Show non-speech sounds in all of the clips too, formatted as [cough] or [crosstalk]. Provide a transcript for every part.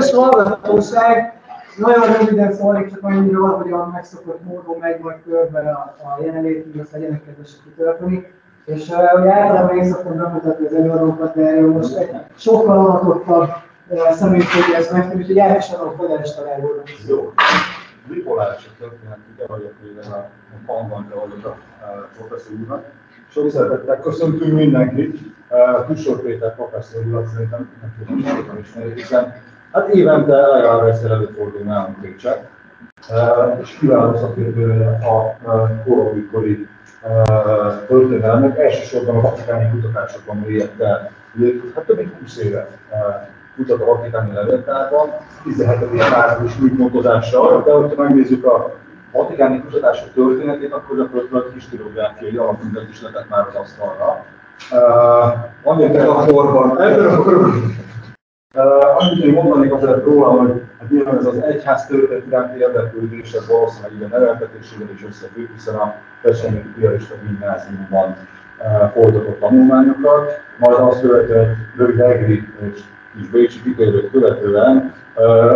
Kedves hallgatóság, nagyon röviden szólnék, csak annyira hogy megszokott módon megy majd körbe a, a jelenlétünk, azt legyenek kedvesek kitölteni. És uh, ugye általában én szoktam bemutatni az előadókat, de erről most egy sokkal avatottabb uh, személy fogja ezt megtenni, úgyhogy elhessem a Fedeles találóra. Jó. Bipoláris a történet, ugye vagyok ez a fanban vagyok a professzor úrnak. Sok szeretettel köszöntünk mindenkit. Tussor Péter professzor urat szerintem nem tudom, sokan ismerik, hiszen hát évente legalább egyszer előfordul nálunk Pécset. És kiváló szakértő a korolikori történelmek, elsősorban a vatikáni kutatásokban mérjett el. Hát több mint 20 éve kutat a vatikáni levéltárban, 17. századi súlypontozással, de hogyha megnézzük a vatikáni kutatások történetét, akkor gyakorlatilag historiográfiai alapmintet is letett már az asztalra. Uh, annyit a korban, ebben a korban, uh, annyit még mondanék azért róla, hogy hát nyilván ez az egyház történet iránti érdeklődés, ez valószínűleg ide neveltetésével is összefügg, hiszen a Pessenyi Piarista Gimnáziumban uh, folytatott tanulmányokat, majd azt követően rövid egri és kis bécsi kitérőt követően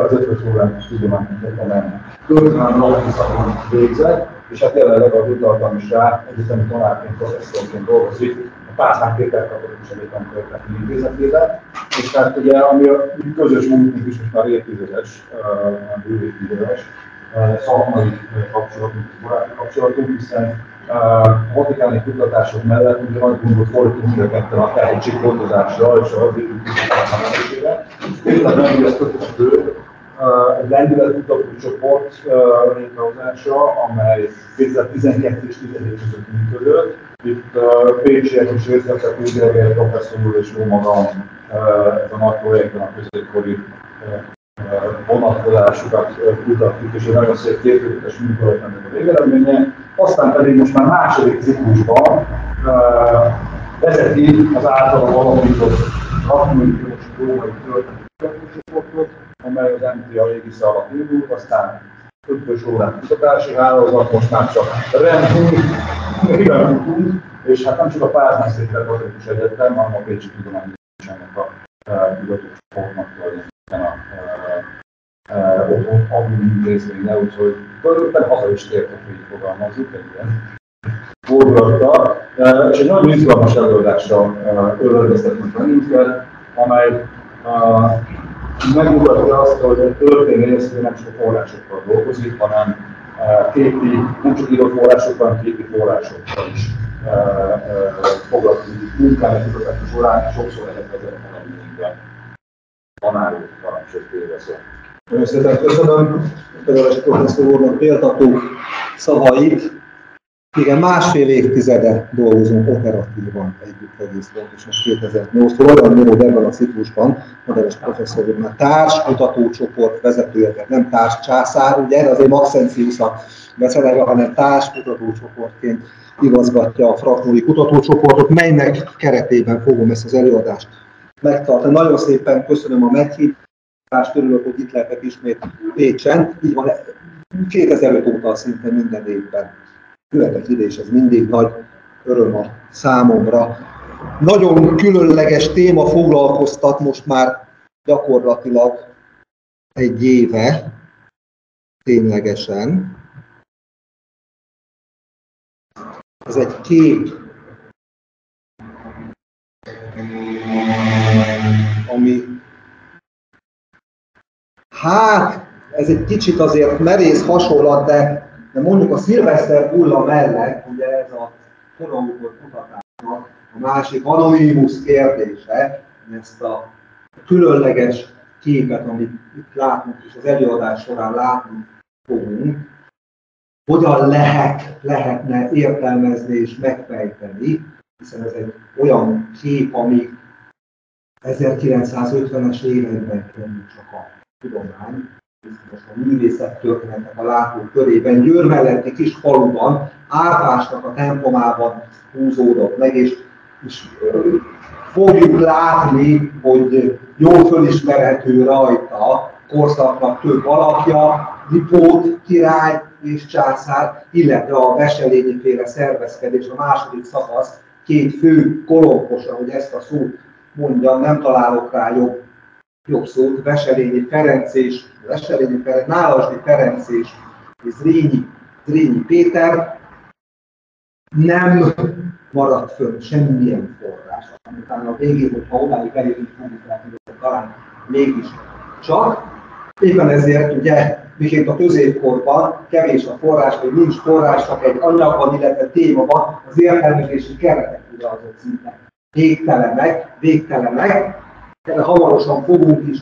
az ötös órán tudományos egyetemen történelmi alapszakon végzett, és hát jelenleg az utaltam is rá, egyetemi tanárként, professzorként dolgozik. a Pászán Péter Katolikus Egyetem Történeti Intézetében, és hát ugye, ami a közös munkunk is most már évtizedes, bő évtizedes, szakmai kapcsolatunk, kapcsolatunk, hiszen a vatikáni kutatások mellett ugye nagy gondot fordítunk mind a a tehetséggondozásra és a kutatásra. Tényleg nem ezt kötöző egy lendületkutató csoport létrehozása, amely 2012 és 2017 között működött. Itt Pécsiek is részt vettek, Ügyreger professzor úr és jó magam ez a nagy projektben a középkori vonatkozásukat kutatjuk, és egy nagyon szép képződés működött a végeredménye. Aztán pedig most már második ciklusban vezeti az általa alapított hatmilliós római történeti amely az MTA égisze alatt indult, aztán ötös órán. Kutatási hálózat, most már csak rendünk, futunk, és hát nem csak a Pázmány Székler Katolikus Egyetem, hanem a Pécsi Tudományos ennek a kutatócsoportnak tulajdonképpen a otthon adni intézménye, úgyhogy tulajdonképpen haza is tértek, így fogalmazzuk, egy ilyen fordulata, és egy nagyon izgalmas előadásra ölelmeztetünk bennünket, amely megmutatja azt, hogy a történész nem csak a forrásokkal dolgozik, hanem képi, nem csak hanem képi forrásokkal is foglalkozik. Munkának kutatás során sokszor ezek ezek a tanárok parancsot érvezve. Nagyon szépen köszönöm kedves professzor úrnak példató szavait. Igen, másfél évtizede dolgozunk operatívan együtt egész pontosan 2008-tól. Olyan mód ebben a ciklusban, Maderes professzor úr már társ kutatócsoport vezetője, tehát nem társ császár, ugye ez azért Maxencius a beszerelve, hanem társ kutatócsoportként igazgatja a fraknói kutatócsoportot, melynek keretében fogom ezt az előadást megtartani. Nagyon szépen köszönöm a meghívást örülök, hogy itt lehetek ismét Pécsen. Így van, 2005 óta szinte minden évben jöhetek ide, és ez mindig nagy öröm a számomra. Nagyon különleges téma foglalkoztat most már gyakorlatilag egy éve, ténylegesen. Ez egy kép, ami Hát, ez egy kicsit azért merész hasonlat, de, de mondjuk a szilveszter bulla mellett, ugye ez a koronukor kutatásnak a másik anonimus kérdése, ezt a különleges képet, amit itt látunk, és az előadás során látni fogunk, hogyan lehet, lehetne értelmezni és megfejteni, hiszen ez egy olyan kép, ami 1950-es években került csak a tudomány, a művészettörténetek a látó körében, Győr melletti kis faluban, Árpásnak a templomában húzódott meg, és, és fogjuk látni, hogy jól fölismerhető rajta korszaknak több alakja, Lipót király és császár, illetve a Veselényi féle szervezkedés, a második szakasz, két fő kolompos, ahogy ezt a szót mondjam, nem találok rá jobb, jobb szót, Veselényi Ferenc és Veselényi Ferenc, Nálasdi Ferenc és Zrínyi, Zrínyi Péter nem maradt föl semmilyen forrás. Utána a végén, hogyha odáig elérünk, talán mégis csak. Éppen ezért ugye, miként a középkorban kevés a forrás, vagy nincs forrásnak egy anyagban, illetve témában, az értelmezési keretek az szinte végtelenek, végtelenek, de hamarosan fogunk is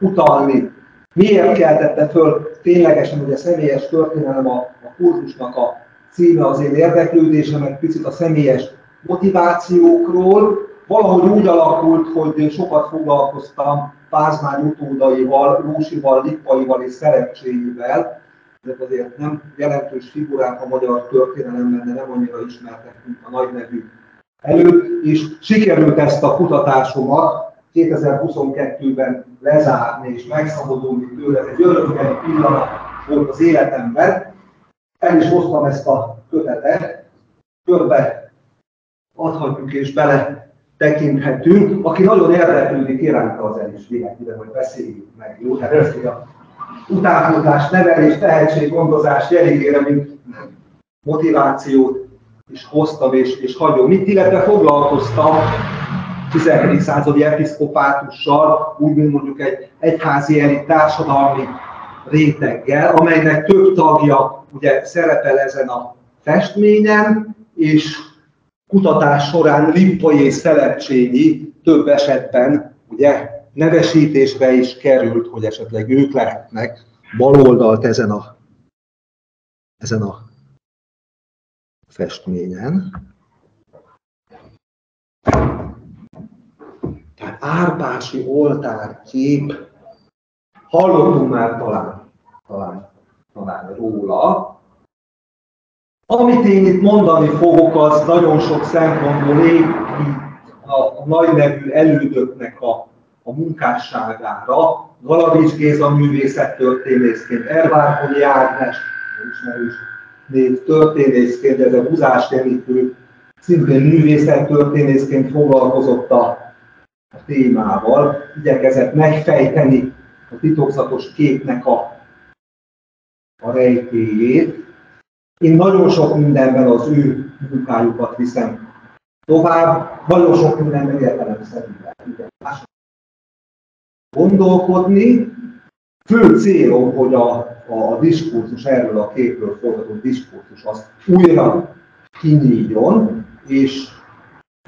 utalni. Miért keltette föl ténylegesen ugye személyes történelem a, a kurzusnak a címe az én érdeklődésemet, picit a személyes motivációkról. Valahogy úgy alakult, hogy sokat foglalkoztam Pázmány utódaival, Lósival, Lippaival és Szerencséjével. Ezek azért nem jelentős figurák a magyar történelemben, de nem annyira ismertek, mint a nagy nevű előtt, és sikerült ezt a kutatásomat 2022-ben lezárni és megszabadulni tőle. Ez egy örökbeli pillanat volt az életemben. El is hoztam ezt a kötetet, körbe adhatjuk és bele tekinthetünk. Aki nagyon érdeklődik iránta, az el is ide, hogy beszéljük meg. Jó, hát ezt a utánfutás, nevelés, tehetséggondozás jelégére, mint motivációt is hoztam és, és hagyom. Mit illetve foglalkoztam 17. századi episzkopátussal, úgy, mondjuk egy egyházi elit társadalmi réteggel, amelynek több tagja ugye szerepel ezen a festményen, és kutatás során Lippai és Szelepcsényi több esetben ugye nevesítésbe is került, hogy esetleg ők lehetnek baloldalt ezen a, ezen a festményen. Árpási oltárkép, hallottunk már talán, talán, talán róla, amit én itt mondani fogok, az nagyon sok szempontból épít a, a nagy nevű elődöknek a, a munkásságára. Galavics Géza művészettörténészként, Ervárkonyi Ágnes, ismerős név történészként, ez a buzás említő, szintén művészettörténészként foglalkozott a, a témával, igyekezett megfejteni a titokzatos képnek a, a rejtéjét, én nagyon sok mindenben az ő munkájukat viszem tovább, nagyon sok mindenben értelemszerűen gondolkodni. Fő célom, hogy a, a diskurzus, erről a képről folytatott diskurzus az újra kinyíljon, és,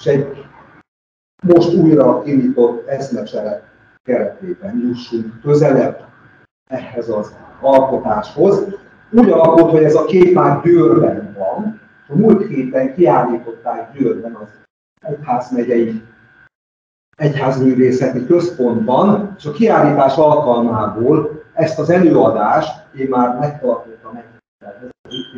és egy most újra kinyitott eszmecsere keretében jussunk közelebb ehhez az alkotáshoz. Úgy alakult, hogy ez a kép már Győrben van, a múlt héten kiállították Győrben az egyházmegyei egyházművészeti központban, és a kiállítás alkalmából ezt az előadást én már megtartottam egy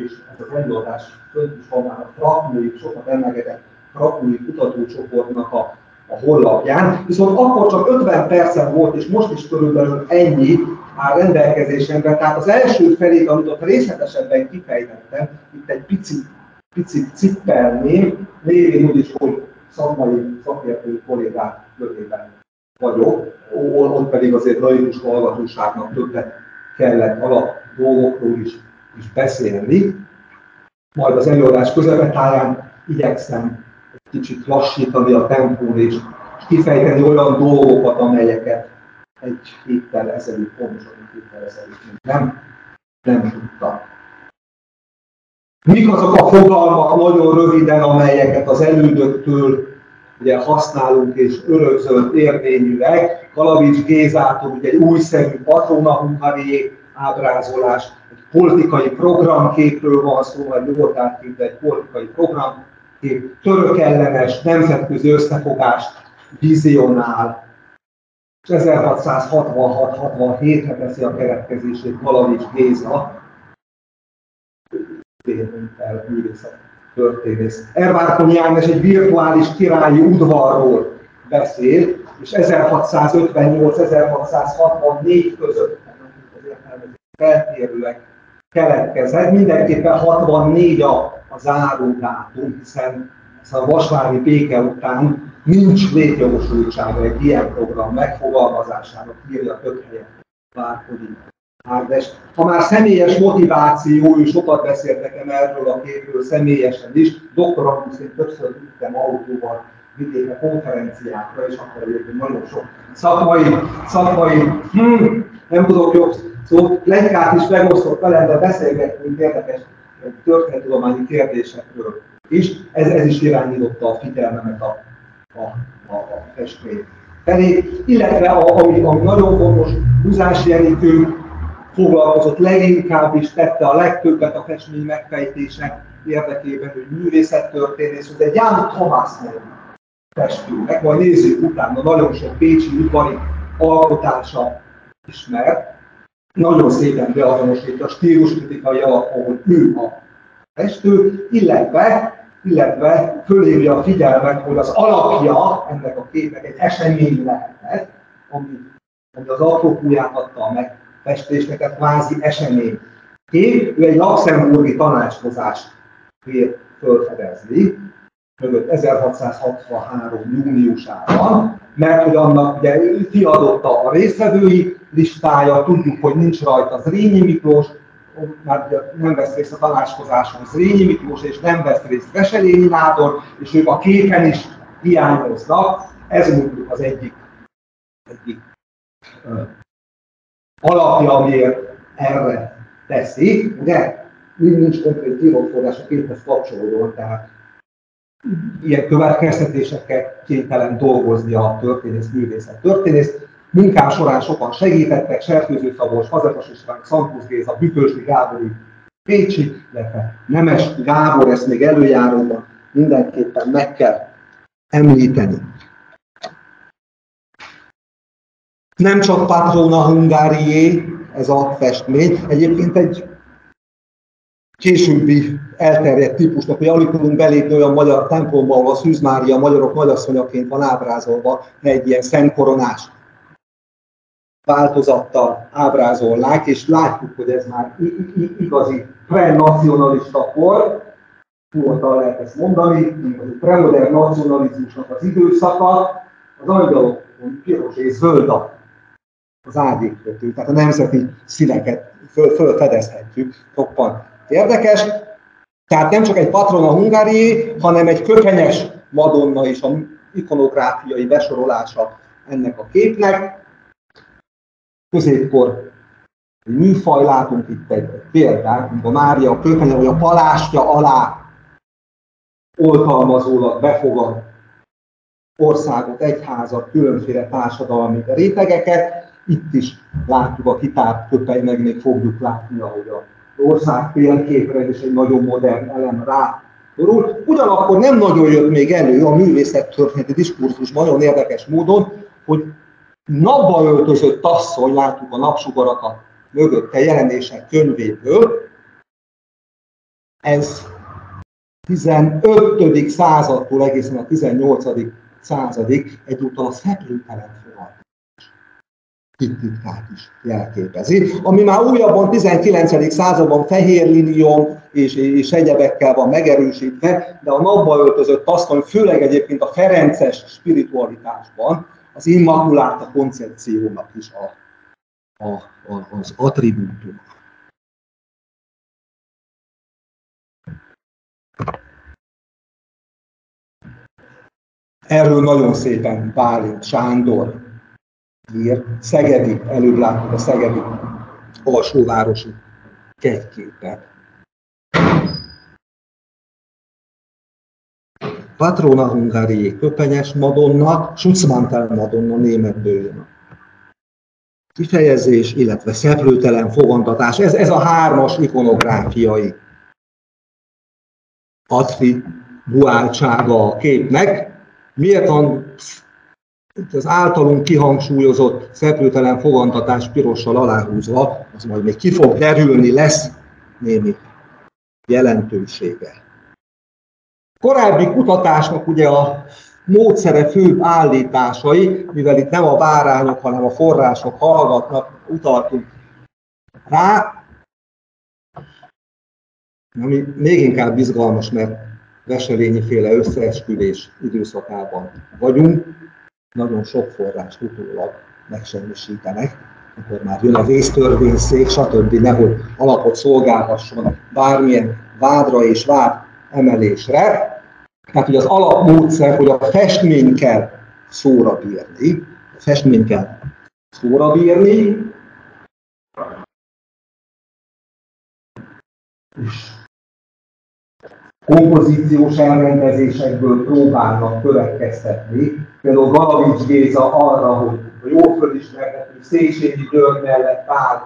és ez az előadás fönt is van már a Fraknői, sokat emlegetett Fraknői kutatócsoportnak a, a honlapján, viszont akkor csak 50 percen volt, és most is körülbelül ennyi, áll rendelkezésemre. Tehát az első felét, amit ott részletesebben kifejtettem, itt egy picit, picit cippelném, lévén úgyis, hogy szakmai, szakértői kollégák körében vagyok, ott pedig azért laikus hallgatóságnak többet kellett alap dolgokról is, is beszélni. Majd az előadás közepetáján igyekszem kicsit lassítani a tempón és kifejteni olyan dolgokat, amelyeket egy héttel ezelőtt, pontosan egy héttel ezelőtt nem, nem tudta. Mik azok a fogalmak nagyon röviden, amelyeket az elődöktől ugye használunk és örökzölt érvényűek. Kalavics Gézától ugye egy újszerű patrona hungarié ábrázolás, egy politikai programképről van szó, vagy átként egy politikai programkép, török ellenes nemzetközi összefogást vizionál, és 1666-67-re teszi a keretkezését Valavics Géza, el művészet történész. Ervárkon János egy virtuális királyi udvarról beszél, és 1658-1664 között feltérőek keletkezett. Mindenképpen 64 a, a záró dátum, hiszen szóval a vasvári béke után nincs létjogosultsága egy ilyen program megfogalmazására, írja több helyen Várkodi Ágnes. Ha már személyes motiváció, ő sokat nekem erről a képről személyesen is. Augustin többször vittem autóval vidéke konferenciákra, és akkor egyébként nagyon sok szakmai, szakmai, hm, nem tudok jobb szó, legykát is megosztott velem, de beszélgettünk érdekes történettudományi kérdésekről is. Ez, ez is irányította a figyelmemet a, a, a, a festmény felé, illetve a, ami, ami nagyon fontos, Húzás Jenitő foglalkozott leginkább is tette a legtöbbet a festmény megfejtése érdekében, hogy művészettörténész, ez egy Jan Thomas nevű festőnek, majd nézzük utána, nagyon sok pécsi ipari alkotása ismert, nagyon szépen beazonosítja a stíluskritikai alapon, hogy ő a festő, illetve, illetve fölhívja a figyelmet, hogy az alapja ennek a képnek egy esemény lehetett, ami, ami az apropóját adta a megfestésnek, tehát kvázi esemény. Kép, ő egy luxemburgi tanácskozást vér fölfedezni, mögött 1663. júniusában, mert hogy annak ugye kiadotta a részvevői listája, tudjuk, hogy nincs rajta Zrínyi Miklós, mert nem vesz részt a tanácskozáson Zrínyi Miklós, és nem vesz részt Veselényi Nádor, és ők a képen is hiányoznak. Ez mondjuk az egyik, egyik alapja, amiért erre teszi. Ugye nincs konkrét írott forrás a képhez kapcsolódóan, tehát ilyen következtetésekkel kénytelen dolgozni a történész, művészet történész. Munkám során sokan segítettek, Sertőző Szabolcs, Fazekas István, Szantusz Géza, Bükösdi Gábori, Pécsi, illetve Nemes Gábor, ezt még előjáróban mindenképpen meg kell említeni. Nem csak Patrona Hungárié ez a festmény, egyébként egy későbbi elterjedt típusnak, hogy alig tudunk belépni olyan magyar templomba, ahol a Szűz Mária magyarok nagyasszonyaként van ábrázolva, egy ilyen szentkoronás változattal ábrázolnák, és látjuk, hogy ez már igazi pre-nacionalista kor, nyugodtan lehet ezt mondani, mint a premodern nacionalizmusnak az időszaka, az angyalok piros és zöld az ágyékkötő, tehát a nemzeti színeket föl, fölfedezhetjük, roppant érdekes. Tehát nem csak egy patrona hungárié, hanem egy kökenyes Madonna is a ikonográfiai besorolása ennek a képnek. Középkor egy műfaj, látunk itt egy példát, mint a Mária a kökenye, vagy a palástja alá oltalmazólag befogad országot, egyházat, különféle társadalmi rétegeket. Itt is látjuk a kitárköpeny, meg még fogjuk látni, ahogy a ország térképre is egy nagyon modern elem rá. Ugyanakkor nem nagyon jött még elő a művészettörténeti diskurzusban, nagyon érdekes módon, hogy napba öltözött asszony, látjuk a napsugarakat mögötte jelenések könyvéből, ez 15. századtól egészen a 18. századig egyúttal a szeplőtelen hittitkát is jelképezi. Ami már újabban 19. században fehér linium és, és egyebekkel van megerősítve, de a napba öltözött asszony, főleg egyébként a ferences spiritualitásban az immakuláta koncepciónak is a, a, a, az attribútum. Erről nagyon szépen Bálint Sándor ír, Szegedi, előbb láttuk a Szegedi alsóvárosi kegyképet. Patrona Hungárié köpenyes Madonna, Schutzmantel Madonna németből jön. Kifejezés, illetve szeplőtelen fogantatás, ez, ez a hármas ikonográfiai attribuáltsága a képnek. Miért van az általunk kihangsúlyozott szeplőtelen fogantatás pirossal aláhúzva, az majd még ki fog derülni, lesz némi jelentősége. Korábbi kutatásnak ugye a módszere főbb állításai, mivel itt nem a bárányok, hanem a források hallgatnak, utaltunk rá, ami még inkább izgalmas, mert Veselényi féle összeesküvés időszakában vagyunk, nagyon sok forrás utólag megsemmisítenek, akkor már jön a vésztörvényszék, stb. nehogy alapot szolgálhasson bármilyen vádra és vád emelésre. Tehát, hogy az alapmódszer, hogy a festmény kell szóra bírni, a festmény kell szóra bírni, és kompozíciós elrendezésekből próbálnak következtetni. Például Galavics Géza arra, hogy a jó fölismerhető Széchenyi György mellett áll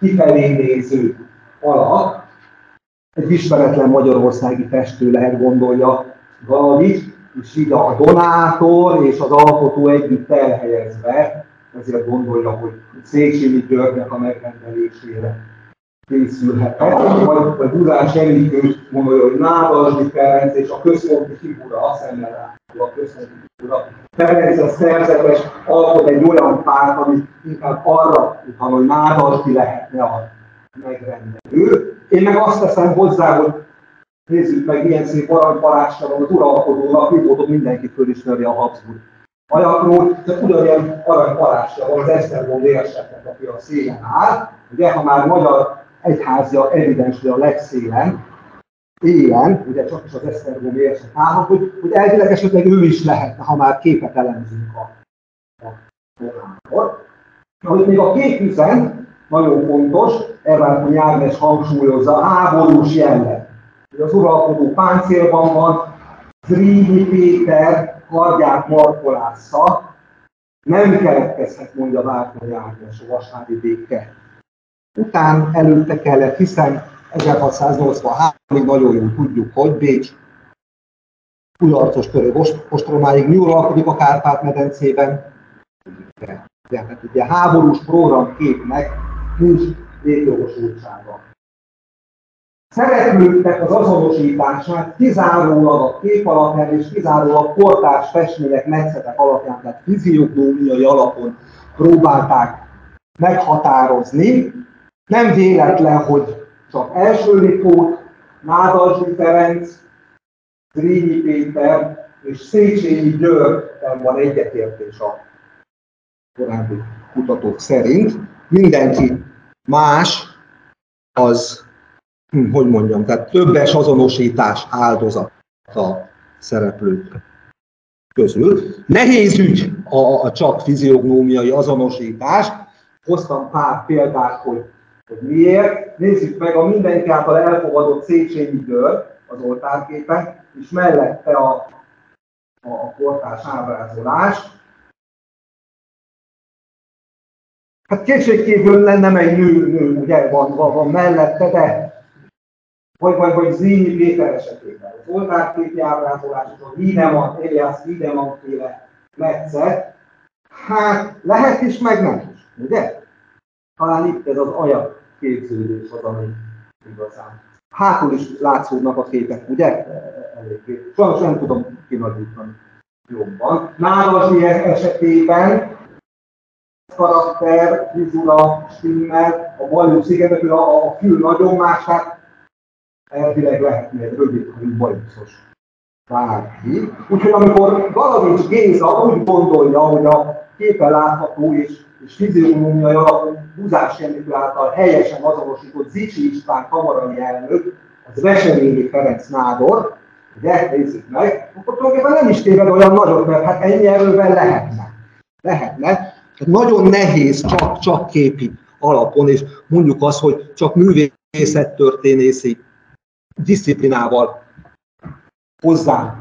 kifelé néző alak, egy ismeretlen magyarországi festő lehet gondolja Galavics, és így a donátor és az alkotó együtt elhelyezve, ezért gondolja, hogy Széchenyi Györgynek a megrendelésére készülhetett, vagy, vagy Budás Enikő mondja, hogy Nádasdi Ferenc és a központi figura, a szemmel a központi figura. Ferenc a szerzetes alkot egy olyan párt, ami inkább arra utal, hogy Nádasdi lehetne a megrendelő. Én meg azt teszem hozzá, hogy nézzük meg, milyen szép aranyparácsa van az uralkodónak, mi mindenki fölismeri a Habsburg ajakról, de ugyanilyen aranyparácsa van az Esztergom vérseknek, aki a szélen áll. Ugye, ha már magyar egyházja evidens, hogy a legszélen, élen, ugye csak is az Esztergom érsek áll, hogy, hogy elvileg esetleg ő is lehetne, ha már képet elemzünk a, a Na, hogy még a képüzen nagyon fontos, Ervárton Jágnes hangsúlyozza, háborús jelleg. Az uralkodó páncélban van, Zrínyi Péter kardját markolásza, nem keletkezhet, mondja Várton Jágnes a vasárdi béke után előtte kellett, hiszen 1683-ig nagyon jól tudjuk, hogy Bécs kudarcos törő ostromáig mi uralkodik a Kárpát-medencében. De, hát ugye háborús programképnek nincs létjogosultsága. Szereplőknek az azonosítását kizárólag a kép alapján és kizárólag portás festmények, metszetek alapján, tehát fiziognómiai alapon próbálták meghatározni, nem véletlen, hogy csak első Lipót, Nádasdi Ferenc, Zrínyi Péter és Széchenyi Györgyben van egyetértés a korábbi kutatók szerint. Mindenki más az, hm, hogy mondjam, tehát többes azonosítás áldozata szereplők közül. Nehéz ügy a, a csak fiziognómiai azonosítás. Hoztam pár példát, hogy hogy miért? Nézzük meg a mindenki által elfogadott Széchenyi György az oltárképen, és mellette a, a, a kortás ábrázolás. Hát kétségkívül nem egy nő, nő ugye van, van, van mellette, de vagy, vagy, vagy Zényi Péter esetében. Az oltárképi ábrázolás, a Wiedemann, Elias Wiedemann féle metszet, hát lehet is, meg nem is, ugye? Talán itt ez az ajak képződés az, ami igazán. Hátul is látszódnak a képek, ugye? Eléggé. Sajnos nem tudom kinagyítani jobban. Nálazi esetében karakter, frizura, stimmel, a baljó szigetekről a, a fül nagyon más, hát elvileg lehetne egy rövid fül bajuszos bárki. Úgyhogy amikor Galavics Géza úgy gondolja, hogy a képen látható és és fiziognomiai alapú Buzás Jennikő által helyesen azonosított Zicsi István kamarai elnök, az Veselényi Ferenc Nádor, ugye, nézzük meg, akkor tulajdonképpen nem is téved olyan nagyot, mert hát ennyi erővel lehetne. Lehetne. Tehát nagyon nehéz csak, csak képi alapon, és mondjuk azt, hogy csak művészettörténészi disziplinával hozzá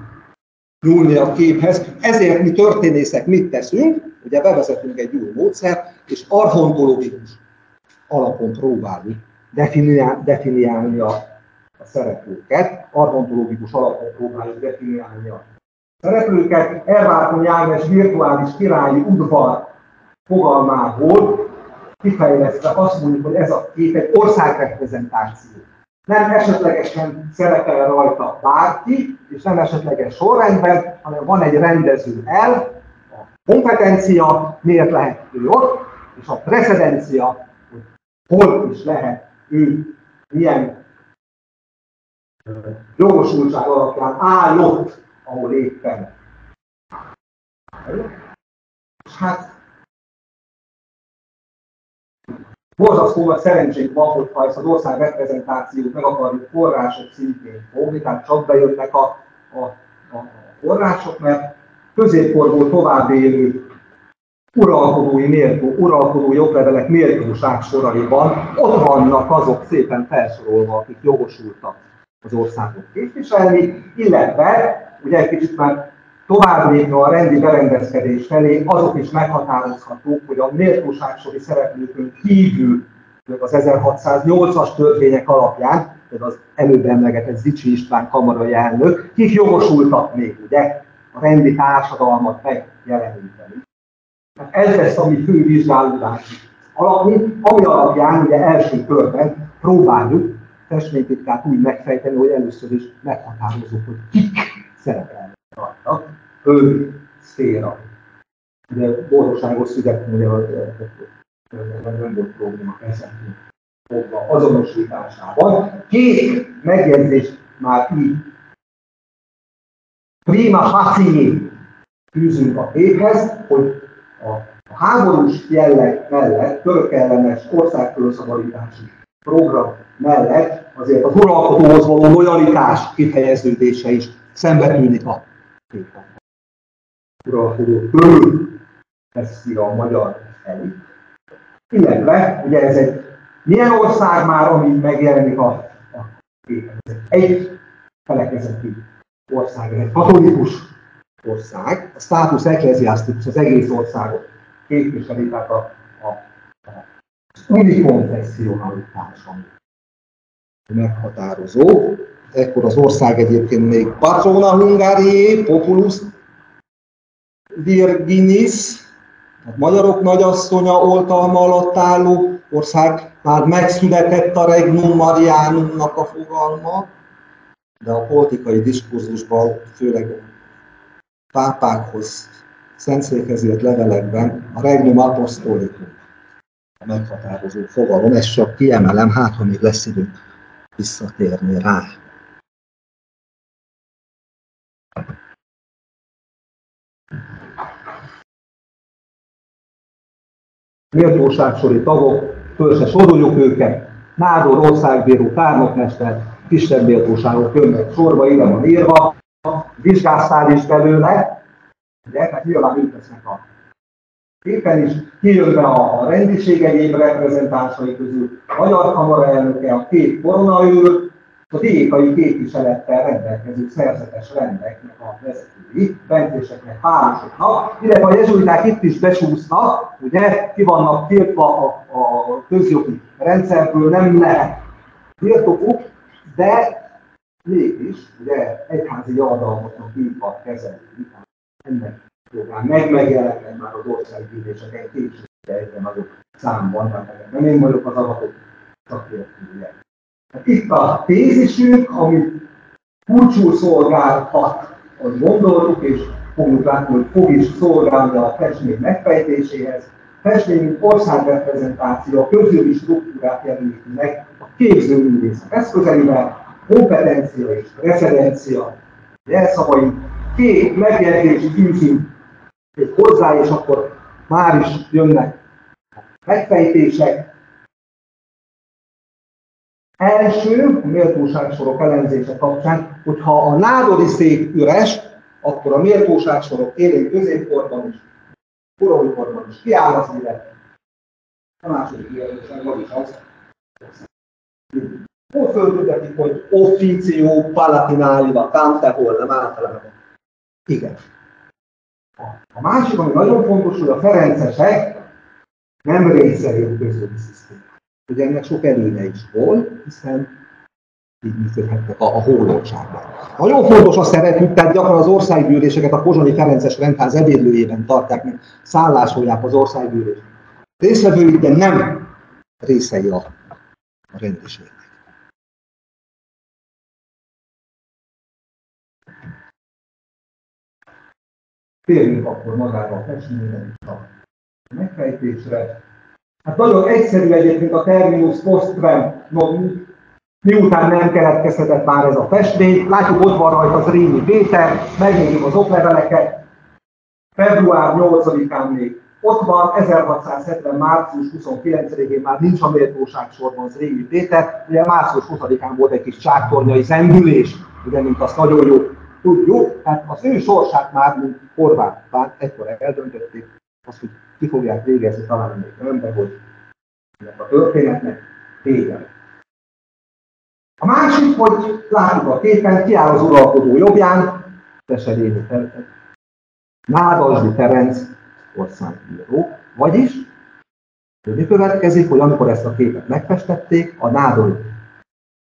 nyúlni a képhez. Ezért mi történészek mit teszünk? Ugye bevezetünk egy új módszert, és archontológikus alapon próbálni definiálni, definiálni a, a szereplőket, archontológikus alapon próbáljuk definiálni a szereplőket. Ervárton János virtuális királyi udvar fogalmából kifejezve azt mondjuk, hogy ez a kép egy országreprezentáció. Nem esetlegesen szerepel rajta bárki, és nem esetleges sorrendben, hanem van egy rendező el, kompetencia, miért lehet ő ott, és a precedencia, hogy hol is lehet ő milyen jogosultság alapján állott, ahol éppen. És hát borzasztó a szerencsénk van, hogyha ezt az ország reprezentációt meg akarjuk források szintén fogni, tehát csak bejönnek a, a, a források, mert középkorból tovább élő uralkodói méltó, uralkodói oklevelek méltóság soraiban ott vannak azok szépen felsorolva, akik jogosultak az országot képviselni, illetve ugye egy kicsit már tovább lépve a rendi berendezkedés felé, azok is meghatározhatók, hogy a méltóságsori szereplőkön kívül az 1608-as törvények alapján, tehát az előbb emlegetett Zicsi István kamarai elnök, kik jogosultak még ugye rendi társadalmat megjeleníteni. Ez lesz a mi fő vizsgálódási alapni, ami alapján ugye első körben próbáljuk festménytitkát úgy megfejteni, hogy először is meghatározunk, hogy kik szerepelnek rajta, fő szféra. Ugye boldogságos szüzet, ugye nem volt probléma esetén fogva azonosításában. Két megjegyzés már így prima facie fűzünk a képhez, hogy a háborús jelleg mellett, török ellenes országfölszabadítási program mellett azért az uralkodóhoz való lojalitás kifejeződése is szembetűnik a képen. Uralkodó körül teszi a magyar elit. Illetve, ugye ez egy milyen ország már, ami megjelenik a, a képen? Egy felekezeti ország, egy katolikus ország, a status ecclesiasticus az egész országot képviseli, tehát a, a, a unikonfessionalitás, ami meghatározó. Ekkor az ország egyébként még Patrona Hungarié, Populus Virginis, a magyarok nagyasszonya oltalma alatt álló ország, már megszületett a Regnum Marianumnak a fogalma, de a politikai diskurzusban, főleg pápákhoz szentszékhez írt levelekben a Regnum Apostolikum a meghatározó fogalom, ezt csak kiemelem, hát ha még lesz idő visszatérni rá. Méltóságsori tagok, föl se soroljuk őket, Nádor, országbíró, tárnokmester, kisebb méltóságok jönnek sorba, ide van írva, vizsgáztál is belőle, ugye, tehát nyilván ők lesznek a képen is, kijön a, rendiség egyéb reprezentánsai közül, a Magyar Kamara elnöke, a két koronaőr, a diékai képviselettel rendelkező szerzetes rendeknek a vezetői, bentéseknek, párosoknak, illetve a jezsuiták itt is besúsznak, ugye, ki vannak tiltva a, a közjogi rendszerből, nem lehet birtokuk, de mégis, ugye, egyházi javadalmaknak hívva kezelni, ennek jogán meg megjelennek már az országgyűléseken később egyre nagyobb számban, tehát nem én vagyok az avatott szakértője. Hát itt a tézisünk, amit kulcsul szolgálhat, hogy gondoltuk, és fogjuk látni, hogy fog is szolgálni a festmény megfejtéséhez. Festmény országreprezentáció, a közjogi struktúrát jeleníti meg a képzőművészet eszközeivel, kompetencia és precedencia jelszavai, két megjegyzést fűzünk hozzá, és akkor már is jönnek megfejtések. Első, a méltóságsorok elemzése kapcsán, hogyha a nádori szék üres, akkor a méltóságsorok élén középkorban is, koronikorban is kiáll az élet. A második méltóság is az. Ott föltüntetik, hogy officio palatinaliva, nem általában. Igen. A másik, ami nagyon fontos, hogy a ferencesek nem részei a közjogi szisztémának. Ugye ennek sok előnye is volt, hiszen így működhettek a, a hódoltságban. Nagyon fontos a szerepük, tehát gyakran az országgyűléseket a Pozsonyi Ferences rendház ebédlőjében tartják, mert szállásolják az országgyűlés részvevőit, de nem részei a, a rendiségnek. Térjünk akkor magára a festményre és a megfejtésre. Hát nagyon egyszerű egyébként a terminus postrem nomi, miután nem keletkezhetett már ez a festmény, látjuk ott van rajta az Rényi Péter, megnézzük az okleveleket, február 8-án még ott van, 1670. március 29-én már nincs a méltóság sorban az Rémi Péter, ugye március 20-án volt egy kis csáktornyai zendülés, ugye, mint azt nagyon jó tudjuk, hát az ő sorsát már, mint Horváth Pán, ekkor eldöntötték, azt, hogy ki fogják végezni talán még de hogy a történetnek vége. A másik, hogy látjuk a képen, kiáll az uralkodó jobbján, Tesedényi Nádasdi Ferenc országíró, vagyis mi következik, hogy amikor ezt a képet megfestették, a nádor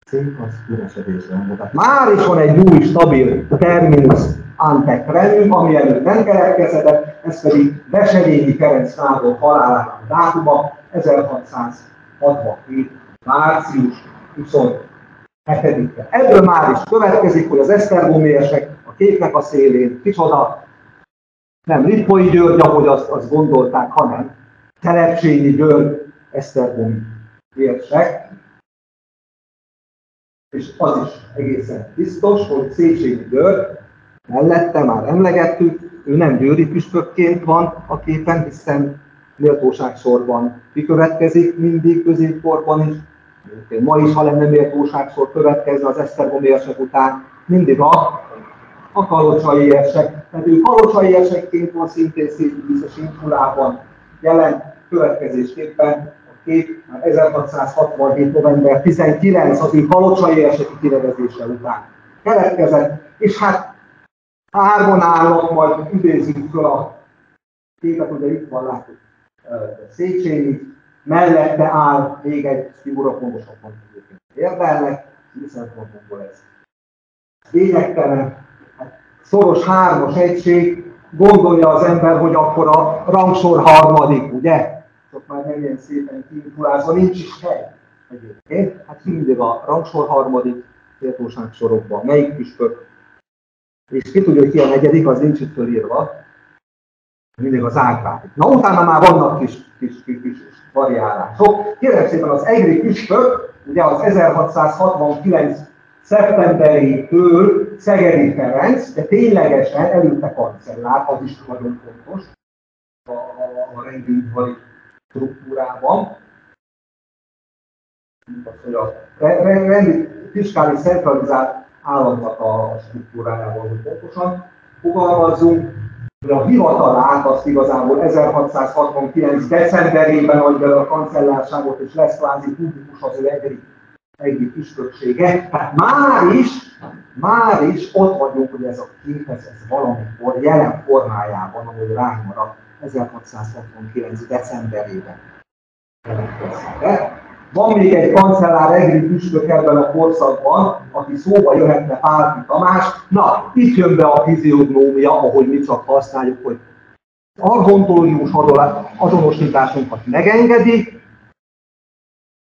szép az üresedésre volt. Tehát már is van egy új, stabil terminus ante cremum, ami előtt nem keletkezett, ez pedig Veselényi Ferenc nádor halálának dátuma 1667. március 27-e. Ebből már is következik, hogy az esztergomiesek a képnek a szélén kicsoda nem Lippai György, ahogy azt, azt gondolták, hanem Telepsényi György, Esztergomi érsek. És az is egészen biztos, hogy Széchenyi György mellette már emlegettük, ő nem győri püspökként van a képen, hiszen méltóság sorban kikövetkezik mindig középkorban is. Ma is, ha lenne méltóság sor következne az Esztergom érsek után, mindig a a kalocsai érsek. Tehát ő kalocsai érsekként van szintén szétvízes infulában jelen következésképpen a kép 1667. november 19 az ő kalocsai érseki kinevezése után keletkezett, és hát hárman állnak, majd idézzük fel a képet, ugye itt van, látjuk Széchenyi, mellette áll még egy figura, pontosabban érdelnek, hiszen pontokból ez lényegtelen, szoros hármas egység, gondolja az ember, hogy akkor a rangsor harmadik, ugye? Csak már nem ilyen szépen kiindulásban, nincs is hely egyébként. Hát mindig a rangsor harmadik méltóság sorokban. Melyik püspök? És ki tudja, hogy ki a negyedik, az nincs itt fölírva. Mindig az ágvár. Na utána már vannak kis, kis, kis, kis variálások. Kérem szépen az egri püspök, ugye az 1669 szeptemberétől Szegedi Ferenc, de ténylegesen előtte kancellár, az is nagyon fontos a, a, a rendőrudvari struktúrában. Az, hogy a rendi fiskális centralizált államnak a struktúrájával, hogy pontosan fogalmazzunk, de a hivatalát azt igazából 1669. decemberében adja a kancellárságot, és lesz kvázi publikus az ő egri egyik püspöksége. Tehát már is, már is ott vagyunk, hogy ez a kép, ez, valamikor jelen formájában, ahogy ránk maradt 1669. decemberében Van még egy kancellár egri püspök ebben a korszakban, aki szóba jöhetne Pálfi Tamás. Na, itt jön be a fiziognómia, ahogy mi csak használjuk, hogy argontórius azonosításunkat megengedi,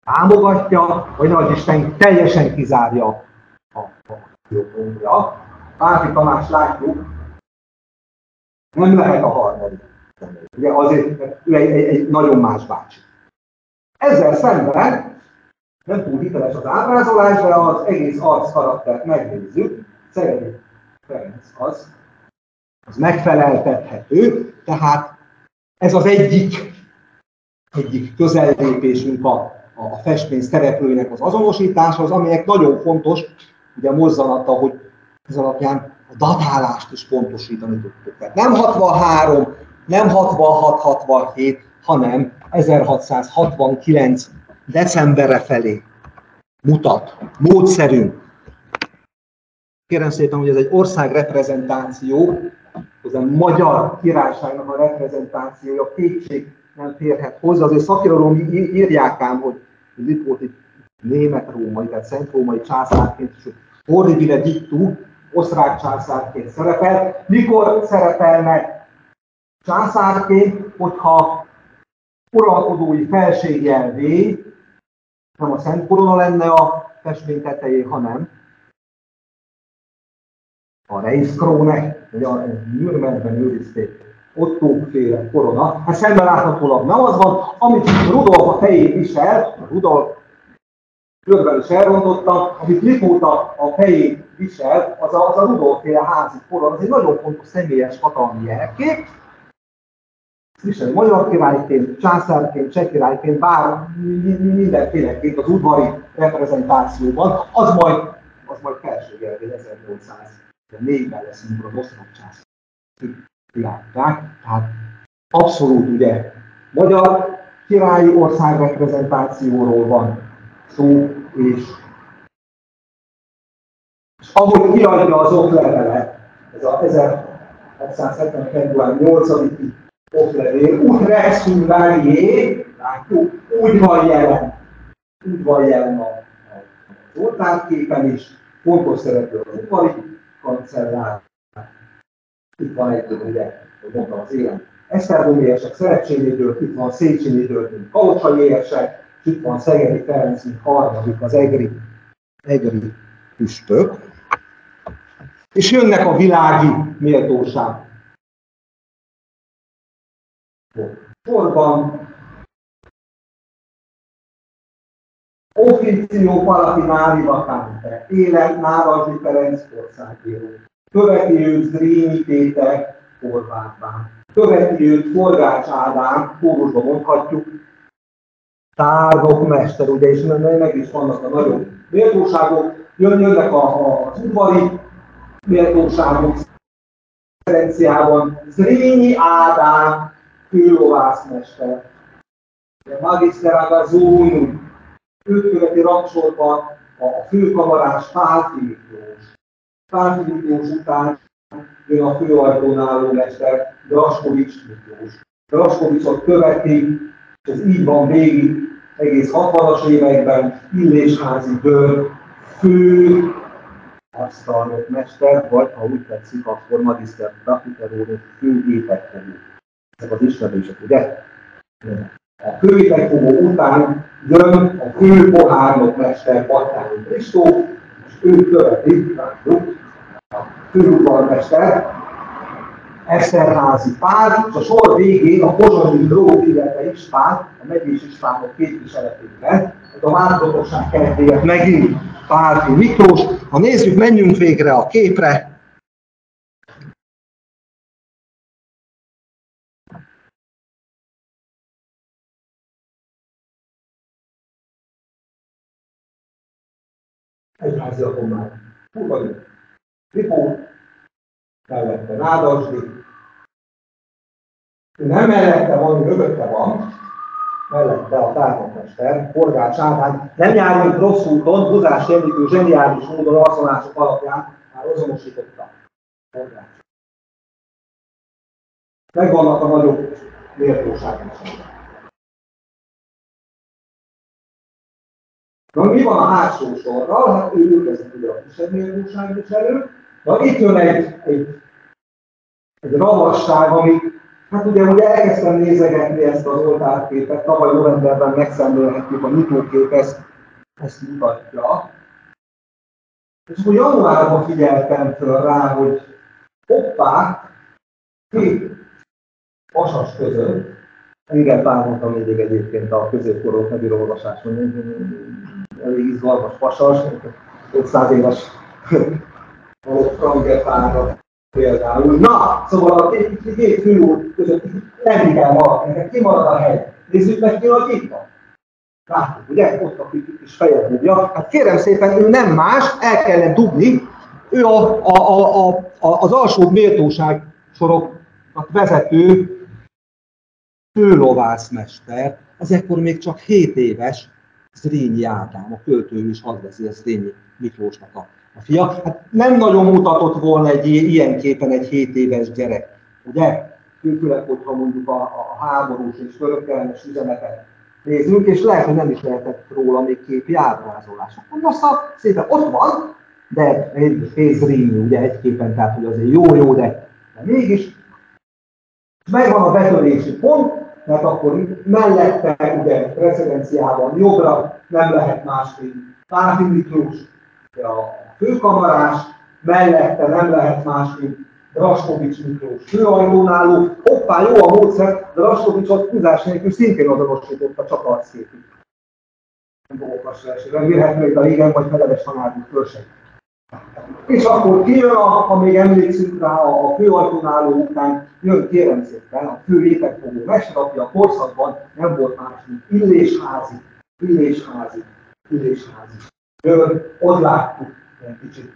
támogatja, vagy nagy Isten teljesen kizárja a jobbomra. Pálfi Tamás látjuk, nem lehet a harmadik. Ugye azért, egy, egy, egy nagyon más bácsi. Ezzel szemben nem túl hiteles az ábrázolás, de az egész arc karaktert megnézzük. Szegedi Ferenc az, az megfeleltethető, tehát ez az egyik, egyik közellépésünk a a festmény szereplőinek az azonosítása, az amelyek nagyon fontos, ugye mozzanata, hogy ez alapján a datálást is pontosítani tudtuk. Tehát nem 63, nem 66-67, hanem 1669 decemberre felé mutat, módszerünk. Kérem szépen, hogy ez egy ország reprezentáció, ez a magyar királyságnak a reprezentációja, kétség nem férhet hozzá. Azért szakirodalom írják ám, hogy volt egy német-római, tehát szent-római császárként, és horribile dictu, osztrák császárként szerepel. Mikor szerepelne császárként, hogyha uralkodói felségjelvé, nem a Szent Korona lenne a festmény tetején, hanem a Reichskrone, vagy a Nürnbergben őrizték Otto-féle korona, hát szemben láthatólag nem az van, amit Rudolf a fején visel, Rudolf körben is elrontottam, amit Lipóta a fejét visel, az a, az a Rudolféle házi koron, az egy nagyon fontos személyes hatalmi jelkép, viseli magyar királyként, császárként, cseh királyként, bár mindenféleként az udvari reprezentációban, az majd, az majd felső 1804-ben lesz, amikor az osztrák császár Tehát abszolút ugye magyar királyi ország reprezentációról van szó, és, és ahogy kiadja az oklevele, ez a 1670. február 8-i oklevél, Utrecht Szulvárié, látjuk, úgy van jelen, úgy van jelen a, az oltárképen is, fontos szereplő az udvari kancellár, itt van egy, ugye, hogy mondtam, az élen Esztergomi érsek, Szerecsénédől, itt van Széchenyi mint Kalocsai érsek, itt van Szegedi Ferenc, harmadik, az egri, egri püspök. És jönnek a világi méltóság. Sorban Officio Palatinari Vacante, élet Náradi Ferenc országíró. Követi őt Zrínyi Péter, Horváthán. Követi őt Forgács Ádám, mondhatjuk, tárnok mester, ugye, és meg is vannak a nagyobb méltóságok, jönnek a, a, az udvari méltóságok, Ferenciában, Zrínyi Ádám, főlovászmester, Magister Agazónú, őt követi rangsorban a főkamarás Pálfi Miklós. Pálfi Miklós után jön a főajtón álló mester, Draskovics Miklós. Draskovicsot követi, és ez így van végig, egész 60-as években Illésházi Dörr, fő asztalnok mester, vagy ha úgy tetszik, akkor magiszter Rakiterónok fő gépekkerül. Ezek az ismerősek, ugye? A főépekfogó után jön a fő pohárnok mester Battányi Kristó, és ő követi, a főudvarmester, Eszterházi Pál, és a sor végén a pozsonyi gróf, illetve István, a megyés Istvánok képviseletében, a változatosság kedvéért megint Pálfi Miklós. Ha nézzük, menjünk végre a képre. Egyházi már. Hol vagyunk? Lipó, mellette Nádasdi, nem mellette van, mögötte van, mellette a tárgymester, Forgács Ádám. Nem járjunk rossz úton, Hozás Jenikő zseniális módon arcolások alapján már azonosította. Megvannak a nagyobb méltóságok. Na, mi van a hátsó sorral? Hát ő ezek ugye a kisebb méltóságviselők. Na, itt jön egy, egy, egy ravasság, ami Hát ugye, hogy elkezdtem nézegetni ezt az oltárképet, tavaly novemberben megszemlélhetjük a nyitókép ezt, ezt mutatja. És akkor januárban figyeltem föl rá, hogy hoppá, két vasas között, igen, pár még egyébként a középkorok nevű olvasáson, elég izgalmas vasas, 500 éves [laughs] Frangerpárra Például, na, szóval a két, két főút között tenni kell valakinek, kimarad a hely. Nézzük meg ki itt van. Látjuk, ugye? Ott a kis fejet dugja. Hát kérem szépen, ő nem más, el kellene dugni. Ő a, a, a, a, a, az alsó méltóság sorokat vezető főlovászmester, az ekkor még csak 7 éves Zrínyi Ádám, a költő veszi a Zrínyi Miklósnak a a fia. Hát nem nagyon mutatott volna egy ilyen képen egy 7 éves gyerek, ugye? Főleg, hogyha mondjuk a, a háborús és törökkelmes üzenetet nézzünk, és lehet, hogy nem is lehetett róla még képi ábrázolás. Akkor a szépen ott van, de egy fézrényű, ugye egy képen, tehát hogy azért jó-jó, de, de mégis megvan a betörési pont, mert akkor mellette ugye precedenciában jobbra nem lehet másképp Pálfi Miklós, a főkamarás, mellette nem lehet más, mint Draskovics Miklós főajtónáló. Hoppá, jó a módszer, Draskovicsot húzás nélkül szintén azonosította csak arcképig. nem lassan esni, remélhetőleg a igen vagy feleves tanárunk fölseg. És akkor kijön, a, ha még emlékszünk rá, a, főajtón álló után jön kérem szépen a fő létekfogó mester, aki a korszakban nem volt más, mint illésházi, illésházi, illésházi. Jön, ott láttuk, egy kicsit,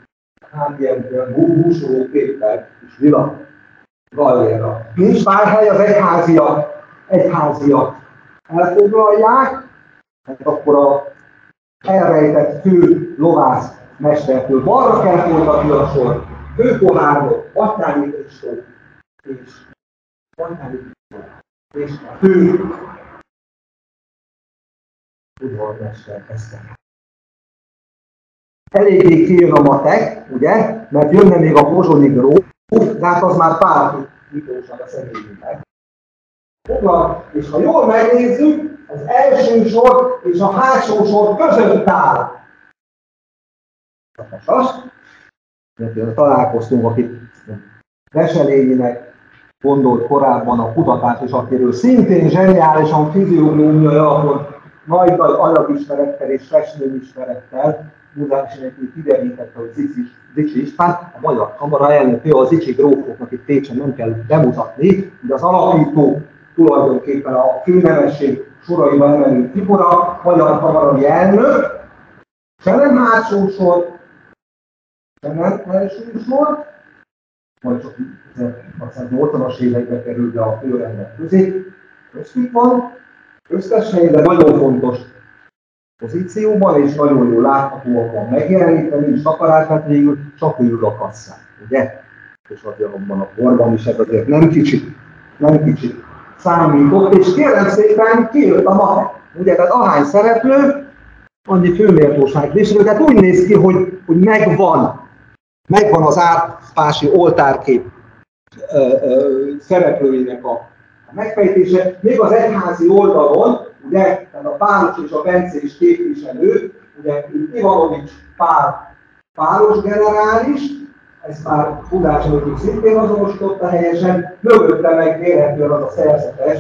hát ilyen, ilyen búsuló képpel, és villa, galléra. Nincs már hely az egyháziak, egyháziak elfoglalják, hát akkor a elrejtett fő lovász mestertől balra kell folytatni a sor, főkohárok, Battányi és Battányi Kristó, és a fő udvarmester Eszter. Eléggé kijön a matek, ugye, mert jönne még a pozsonyi gróf, de hát az már pár Miklósnak a személyének. Foglal, és ha jól megnézzük, az első sor és a hátsó sor között áll. Sas, találkoztunk, akit Veselényinek gondolt korábban a kutatás, és akiről szintén zseniálisan fiziognómiai alapon nagy nagy anyagismerettel és festményismerettel múzeumsinek kiderítette, hogy Zicsi István, a Magyar Kamara elnöke, a Zicsi grófoknak itt Pécsen nem kell bemutatni, de az alapító tulajdonképpen a főnemesség soraiba emelő Tibora, Magyar Kamarai elnök, se nem hátsó nem első sor, majd csak 1680-as évekbe kerül be a főrendet közé, köztük van, összesen, de nagyon fontos pozícióban, és nagyon jól láthatóak van megjelenítve, nincs takarás, végül csak ül a kasszán, ugye? És abban a korban is ez azért nem kicsit, nem kicsit számított, és kérem szépen kijött a matek. Ugye, tehát ahány szereplő, annyi főméltóság viselő, tehát úgy néz ki, hogy, hogy megvan, megvan az árpási oltárkép szereplőinek a, megfejtése. Még az egyházi oldalon, ugye, a Pálos és a Bencés képviselő, ugye Ivanovics Pál, Pálos generális, ezt már Fudás Nőtük szintén azonosította helyesen, mögötte meg vélhetően az a szerzetes,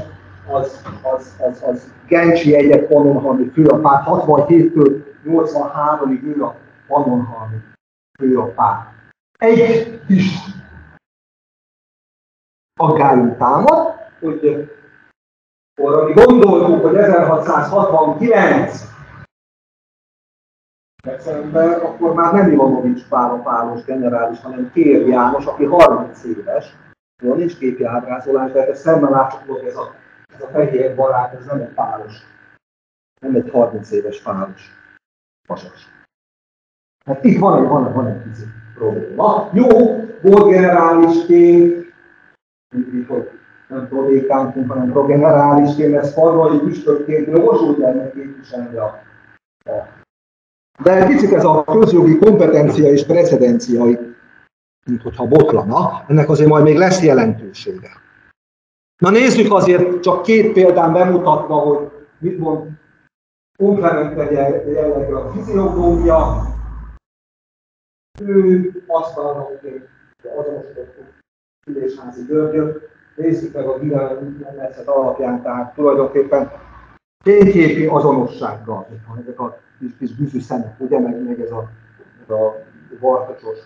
az, az, az, az Gencsi egyet Pannonhalmi főapát, 67-től 83-ig ő a Pannonhalmi főapát. Egy kis aggályunk támad, hogy arra gondoltuk, hogy 1669 december, akkor már nem Ivanovics Pál a pálos generális, hanem Kér János, aki 30 éves. Jól nincs képi ábrázolás, de ezt szemmel látható, ez a, ez a fehér barát, ez nem egy pálos. Nem egy 30 éves pálos. Pasas. Hát itt van egy, van, van egy kicsi probléma. Jó, volt generálisként, hogy nem prodékánként, hanem progenerálisként, ez farmai püspökként, most úgy képviselni a, de egy picit ez a közjogi kompetencia és precedencia, mint hogyha botlana, ennek azért majd még lesz jelentősége. Na nézzük azért csak két példán bemutatva, hogy mit mond komplemente jellegű a fiziológia. Ő asztalnokként azonosítottuk ülésházi Györgyöt, nézzük meg a videómetszet alapján, tehát tulajdonképpen fényképi azonossággal, ezek a kis, kis bűzű szemek, ugye, meg, meg ez a, a varkacsos,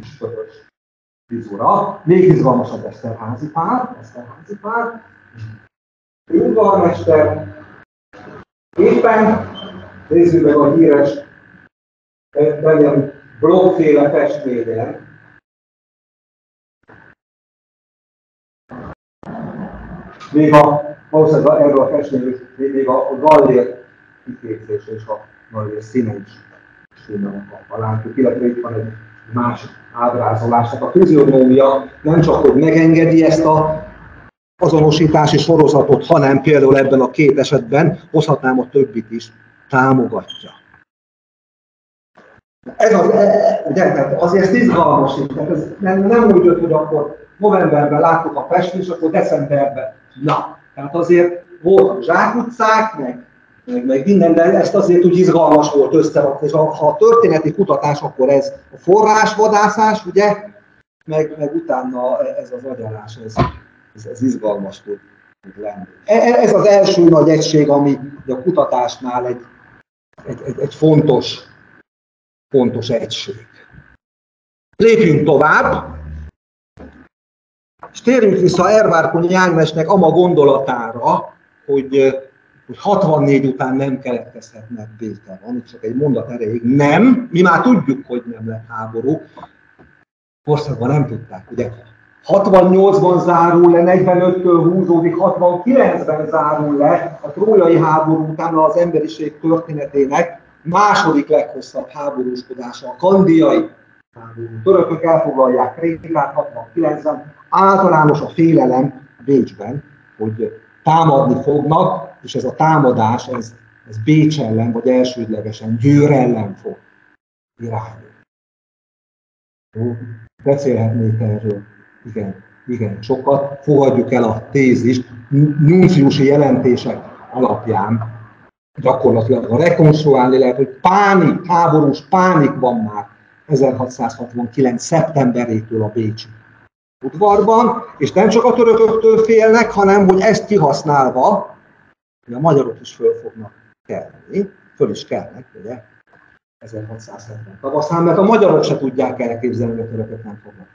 üstökös vizura. Még izgalmasabb Eszterházi pár, Eszterházi pár. Udvarmester, éppen nézzük meg a híres Benjamin blokkféle festményen, még a, valószínűleg erről a festményről, még a Gallér kiképzés és a nagy színe is a látjuk, illetve itt van egy másik ábrázolás. Tehát a fiziognomia nem csak, hogy megengedi ezt a azonosítási sorozatot, hanem például ebben a két esetben hozhatnám a többit is, támogatja. Ez az, e, e, ugye, tehát azért ez izgalmas, ez nem, nem úgy jött, hogy akkor novemberben láttuk a festést, akkor decemberben. Na, tehát azért voltak zsákutcák, meg meg, meg minden, de ezt azért úgy izgalmas volt összerakni, és ha a történeti kutatás, akkor ez a forrásvadászás, ugye, meg, meg utána ez az agyalás, ez, ez, ez izgalmas tud, lenni. E, ez az első nagy egység, ami a kutatásnál egy, egy, egy, egy fontos, fontos egység. Lépjünk tovább, és térjünk vissza Ervárkonyi Jánosnek ama gondolatára, hogy, hogy 64 után nem keletkezhetnek béke. Van itt csak egy mondat erejéig. Nem, mi már tudjuk, hogy nem lett háború. Országban nem tudták, ugye? 68-ban zárul le, 45-től húzódik, 69-ben zárul le a trójai háború után az emberiség történetének második leghosszabb háborúskodása, a kandiai háború. Törökök elfoglalják Krétikát 69-ben, általános a félelem Bécsben, hogy támadni fognak, és ez a támadás, ez, ez Bécs ellen, vagy elsődlegesen Győr ellen fog irányulni. Beszélhetnék erről igen, igen, sokat. Fogadjuk el a tézist, nunciusi jelentések alapján gyakorlatilag rekonstruálni lehet, hogy pánik, háborús pánik van már 1669. szeptemberétől a Bécsi udvarban, és nem csak a törököktől félnek, hanem hogy ezt kihasználva, hogy a magyarok is föl fognak kelni, föl is kelnek, ugye, 1670 tavaszán, mert a magyarok se tudják elképzelni, hogy a törökök nem fognak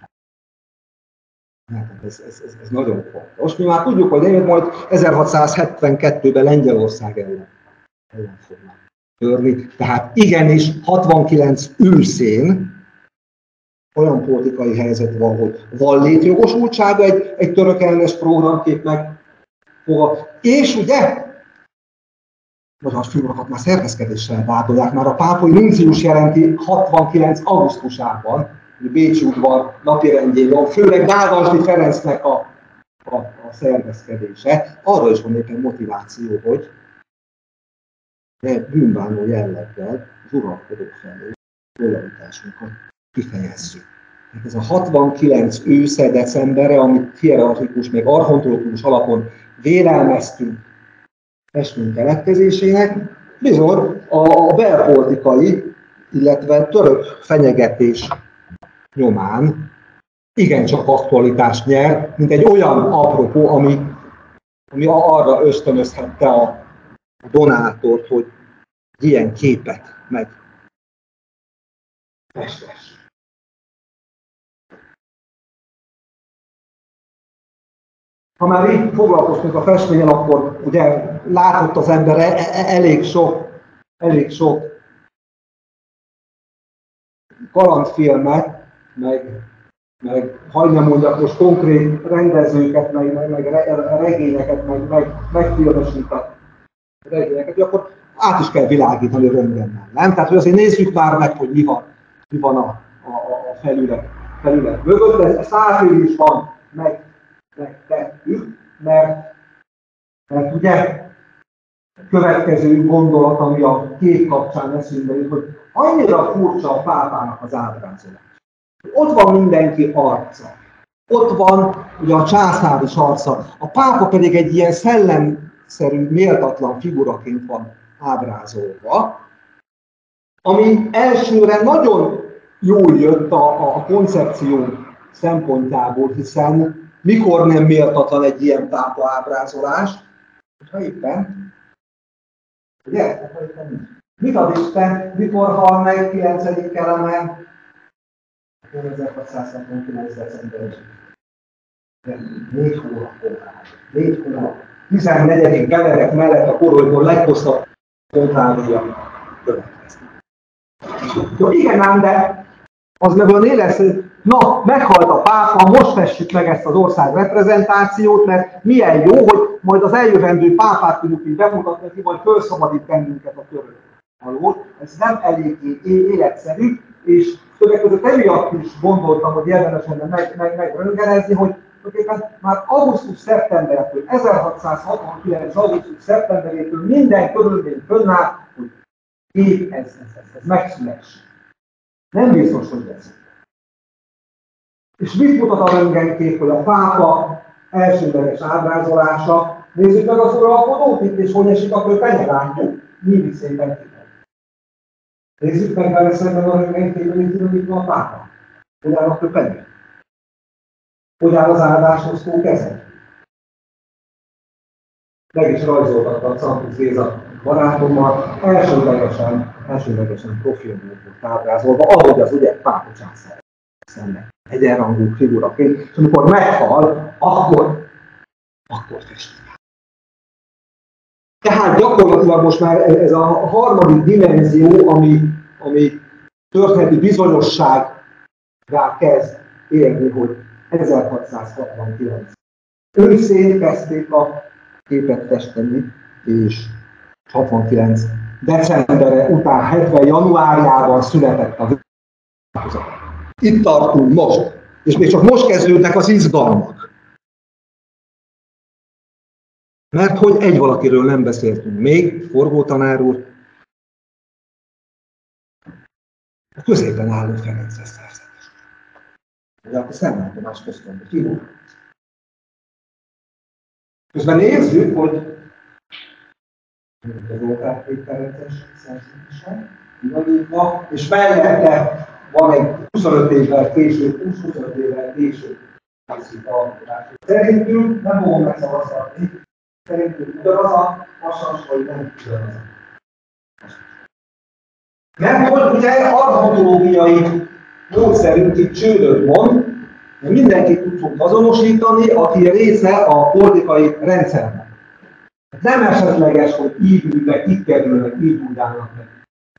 Hát ez, ez, ez, ez nagyon fontos. Mi már tudjuk, hogy majd 1672-ben Lengyelország ellen, ellen fognak törni. Tehát igenis 69 őszén olyan politikai helyzet van, hogy van létjogosultsága egy, egy török ellenes programkép meg fogad. És ugye, magyar figurokat már szervezkedéssel vádolják, már a pápai nuncius jelenti 69. augusztusában, Bécsi udvar napirendjén van, főleg Gágasdi Ferencnek a, a, a szervezkedése. Arra is van éppen motiváció, hogy de bűnbánó jelleggel az uralkodó felé lojalitásunkat kifejezzük. Hát ez a 69 ősze decemberre, amit hierarchikus, meg archontológus alapon vélelmeztünk festmény keletkezésének, bizony a belpolitikai, illetve török fenyegetés nyomán igencsak aktualitást nyer, mint egy olyan apropó, ami, ami arra ösztönözhette a donátort, hogy ilyen képet meg festes. Ha már így foglalkoztunk a festményen, akkor ugye látott az ember e- e- elég sok, elég sok kalandfilmet, meg, meg hagyd nem mondjak most konkrét rendezőket, meg, meg, meg regényeket, meg, meg megfilmesített regényeket, akkor át is kell világítani röntgennel, nem? Tehát, hogy azért nézzük már meg, hogy mi van, mi van a, a, a felület, felület mögött, ez, száz év is van, meg, megtettük, mert, mert ugye következő gondolat, ami a kép kapcsán eszünkbe jut, hogy annyira furcsa a pápának az ábrázolás. Ott van mindenki arca. Ott van ugye a császár is arca. A pápa pedig egy ilyen szellemszerű, méltatlan figuraként van ábrázolva, ami elsőre nagyon jól jött a, a koncepció szempontjából, hiszen mikor nem méltatlan egy ilyen pápa ábrázolás, ha éppen, ugye? Mit ad Isten, mikor hal meg 9. kelemen, 1669. december Négy hónap kontág. Négy hónap. 14. belerek mellett a korolyból leghosszabb kontágia következik. Jó, igen ám, de az meg olyan éles, hogy na, meghalt a pápa, most fessük meg ezt az ország reprezentációt, mert milyen jó, hogy majd az eljövendő pápát tudjuk így bemutatni, ki majd felszabadít bennünket a török alól. Ez nem elég életszerű, és többek között emiatt is gondoltam, hogy érdemes lenne meg, meg, megröngenezni, hogy tulajdonképpen már augusztus-szeptembertől, 1669. augusztus-szeptemberétől minden körülmény fönnáll, hogy kép ez, ez, ez, ez megszülessen. Nem biztos, hogy ez. És mit mutat a röntgenkép, hogy a pápa elsődleges ábrázolása, nézzük meg az uralkodót itt, és hogy esik a köpenyelányú. Mi szépen ki. Nézzük meg vele szemben a röntgenképben, itt van a pápa. Hogy áll a köpenyő? Hogy áll az áldásosztó keze? meg is rajzoltatta a Campus Géza barátommal, elsőlegesen profilból volt ábrázolva, ahogy az ugye Pápa császár szemben egyenrangú figuraként, és amikor meghal, akkor, akkor festett. Tehát gyakorlatilag most már ez a harmadik dimenzió, ami, ami történeti bizonyossággá kezd érni, hogy 1669 őszén kezdték a képet festeni, és 69 decemberre után 70 januárjában született a változat. Itt tartunk most, és még csak most kezdődnek az izgalmak. Mert hogy egy valakiről nem beszéltünk még, Forgó tanár úr, a középen álló Ferences szerzetes. Ugye akkor szemlátomás központban ki volt? Közben nézzük, hogy az Oltár Ferences szerzetesen, nagyítva, és mellette van egy 25 évvel később, 20-25 évvel később készült alkotás. Szerintünk nem fogom megszavaztatni, szerintünk ugyanaz a hasonlás, vagy nem ugyanaz a mert hogy ugye archeológiai módszerünk itt csődöt mond, mert mindenkit tudunk azonosítani, aki része a politikai rendszernek. Nem esetleges, hogy így ülnek, itt kerülnek, így újjának meg,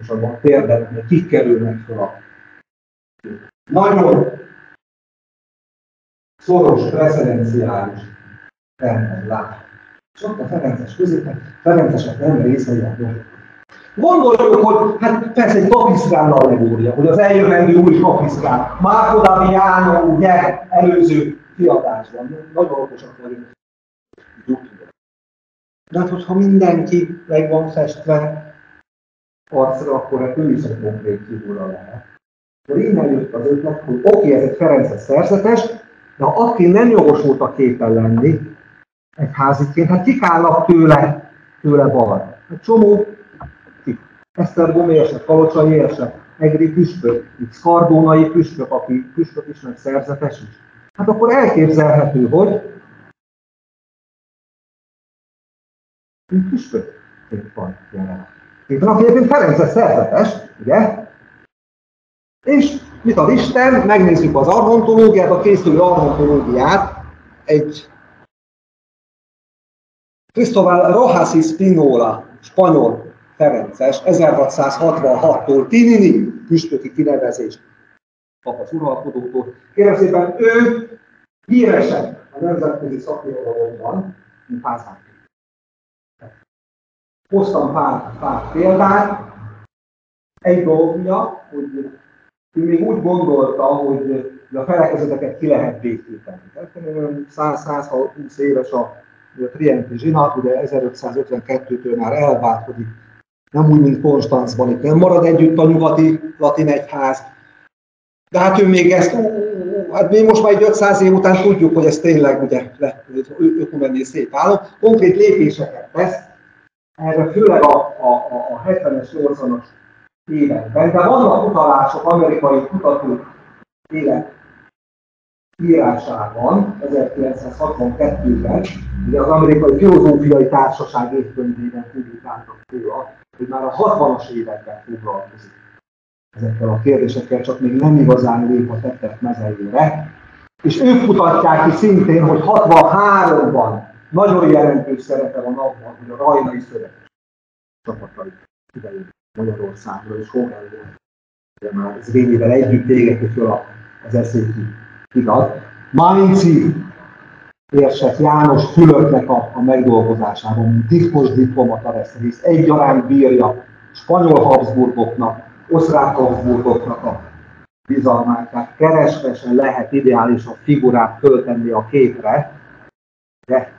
és abban hogy kik kerülnek fel nagyon szoros, precedenciális rendben lát. Ott a Ferences középen, Ferencesek nem részei a Gondoljuk, hogy hát persze egy kapisztrán allegória, hogy az eljövendő új kapisztrán. Márko Damiano, ugye, előző kiadásban. Nagyon okosak vagyunk. De hát, hogyha mindenki meg van festve arcra, akkor hát ő is egy konkrét figura lehet. Akkor innen jött az ötlet, hogy oké, ez egy Ferences szerzetes, de ha aki nem jogosult a képen lenni, egy háziként, hát kik állnak tőle, tőle bal? Egy csomó Esztergomi esett, Kalocsai esett, Egri püspök, itt Szkardónai püspök, aki püspök is, meg szerzetes is. Hát akkor elképzelhető, hogy püspök itt van jelen. Van, aki egyébként Ferences szerzetes, ugye? És mit ad Isten? Megnézzük az arhontológiát, a készülő arhontológiát. Egy Cristóbal Rojas Spinola, spanyol Ferences 1666-tól Tinini püspöki kinevezést kap az uralkodótól. Kérem szépen, ő híresebb a nemzetközi szakirodalomban, mint házán. Hoztam pár, pár példát. Egy dologja, hogy ő még úgy gondolta, hogy a felekezeteket ki lehet végkéteni. 100-120 éves a, a Trienti zsinat, ugye 1552-től már elváltozik nem úgy, mint Konstanzban, itt nem marad együtt a nyugati latin egyház. De hát ő még ezt, hát mi most már egy 500 év után tudjuk, hogy ez tényleg ugye ökumenné szép állam. Konkrét lépéseket tesz, erre főleg a, a, a, a 70-es, 80-as években, de vannak utalások amerikai kutatók élet írásában, 1962-ben, ugye az amerikai filozófiai társaság évkönyvében publikáltak róla, hogy már a 60-as években foglalkozik ezekkel a kérdésekkel, csak még nem igazán lép a tettek mezeire. És ők mutatják ki szintén, hogy 63-ban nagyon jelentős szerepe van abban, hogy a rajnai szövetes csapatai idején Magyarországról és. Ugye már Zvényivel együtt égeti föl az eszéki igaz. Mainci érsek János Fülöpnek a, a megdolgozásában, mint titkos diplomata vesz részt, egyaránt bírja spanyol Habsburgoknak, osztrák Habsburgoknak a bizalmát, tehát keresvesen lehet ideális a figurát föltenni a képre, de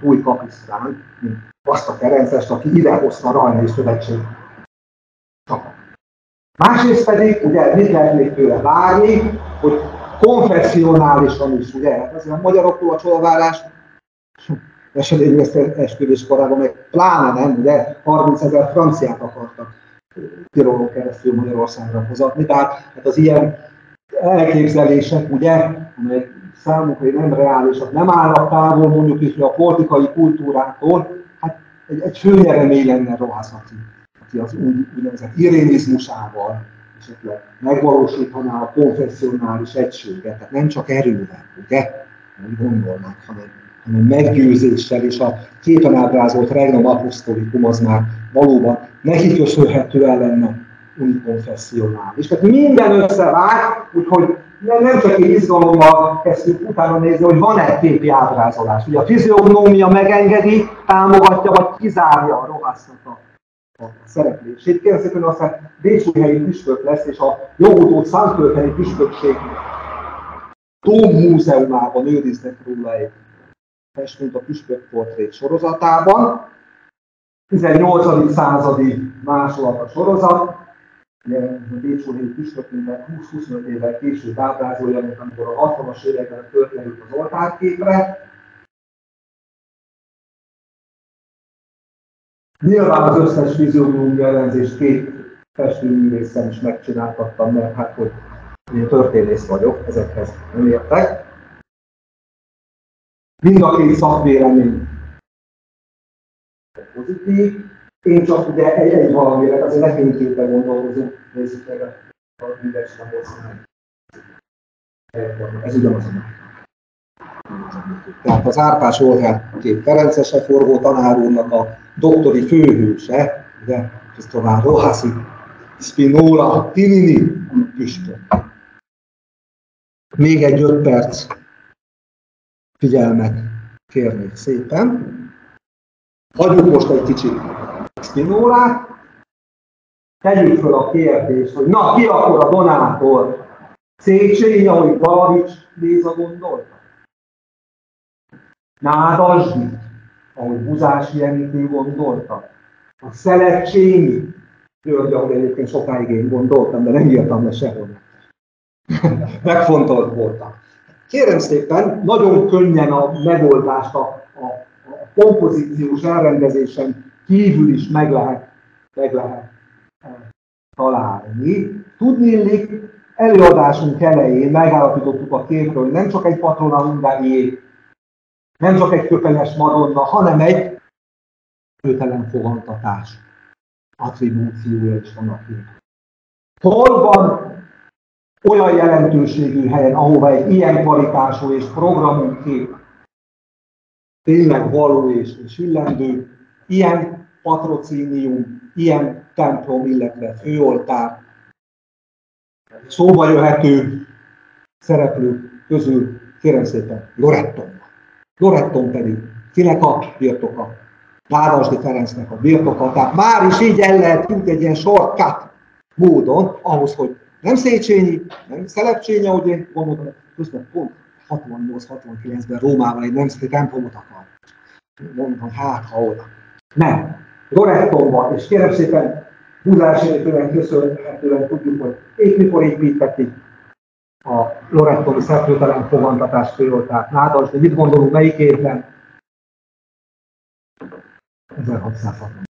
új kapisztrán, mint azt a Ferencest, aki idehozta a Rajnai Szövetség csapat. Másrészt pedig, ugye mit lehet még tőle várni, hogy konfessionálisan is, ugye? Hát azért a magyaroktól a csolvárás esedélyű esküvés korában meg pláne nem, ugye? 30 ezer franciát akartak Tirolon keresztül Magyarországra hozatni, tehát hát az ilyen elképzelések, ugye, amelyek számukra nem reálisak, nem állnak távol mondjuk is a politikai kultúrától, hát egy, egy főnyeremény lenne Rohász, aki, aki az úgy, úgynevezett irénizmusával esetleg megvalósíthaná a konfessionális egységet, tehát nem csak erővel, ugye, úgy gondolnak, hanem, hanem meggyőzéssel, és a képen ábrázolt regnum apostolikum az már valóban neki köszönhetően lenne unikonfessionális. Tehát minden összevág, úgyhogy nem csak egy izgalommal kezdtük utána nézni, hogy van-e képi ábrázolás. Ugye a fiziognómia megengedi, támogatja, vagy kizárja a rohásznak a, a szereplését. Kérem szépen aztán helyi püspök lesz, és a jogutó Szántölthelyi püspökség Dóm Múzeumában őriznek róla egy festményt a püspök portrét sorozatában. 18. századi másolat a sorozat, ugye a Bécsóhelyi püspökünkben 20-25 évvel később ábrázolja, mint amikor a 60-as években történik az oltárképre. Nyilván az összes fiziognomiai ellenzést két festőművészen is megcsináltattam, mert hát, hogy én történész vagyok, ezekhez nem értek. Mind a két szakvélemény pozitív, én csak ugye egy, egy valamire, azért ne fényképe gondolkozunk, nézzük meg a ügyes nem Ez ugyanaz a Tehát az Árpás Olgár két Ferencese forgó tanár úrnak a doktori főhőse, ugye, Krisztován Rohaszi, Spinola, Tinini püspök. Még egy öt perc figyelmet kérnék szépen. Hagyjuk most egy kicsit Spinolát, tegyük fel a kérdést, hogy na, ki akkor a donátor? Széchenyi, ahogy Balavics Léza gondolta? Nádasdi, ahogy Buzás Jenitő gondolta? A Szelecsényi, György, ahogy egyébként sokáig én gondoltam, de nem írtam le sehol. [laughs] Megfontolt voltam. Kérem szépen, nagyon könnyen a megoldást a, a, a kompozíciós elrendezésen kívül is meg lehet, meg lehet eh, találni. Tudni illik, előadásunk elején megállapítottuk a képről, nem csak egy patrona Hungárié, nem csak egy köpenyes Madonna, hanem egy őtelen fogantatás attribúciója is van a. Hol van olyan jelentőségű helyen, ahova egy ilyen kvalitású és programú kép tényleg való és, és illendő, ilyen patrocínium, ilyen templom, illetve főoltár, szóba jöhető szereplők közül kérem szépen Loretton. Loretton pedig kinek a birtoka? Várasdi Ferencnek a birtoka. Tehát már is így el lehet jutni egy ilyen shortcut módon, ahhoz, hogy nem Széchenyi, nem Szelepcsényi, ahogy én gondoltam, közben pont 68-69-ben Rómában egy nemzeti templomot akar. Mondtam, hát ha oda. Nem. Lorettonban, és kérem szépen, épülően köszönhetően tudjuk, hogy épp mikor építették a Lorettoni szeplőtelen fogantatás főoltát Nádas, de mit gondolunk, melyik évben? 1660.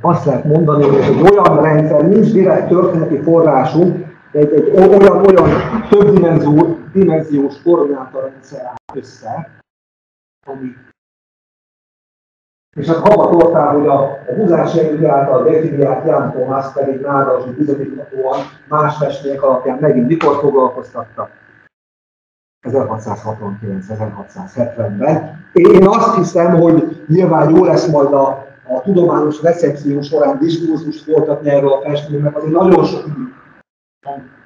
Azt lehet mondani, hogy egy olyan rendszer, nincs direkt történeti forrásunk, egy, egy olyan, olyan többdimenziós dimenziós koordinátorrendszer áll össze, ami és hát hallgatótál, hogy a, a Buzás által definiált Jan Thomas pedig nádasdi bizonyíthatóan más festmények alapján megint mikor foglalkoztattak? 1669-1670-ben. Én azt hiszem, hogy nyilván jó lesz majd a, a tudományos recepció során diskurzust folytatni erről a festménynek, azért nagyon sok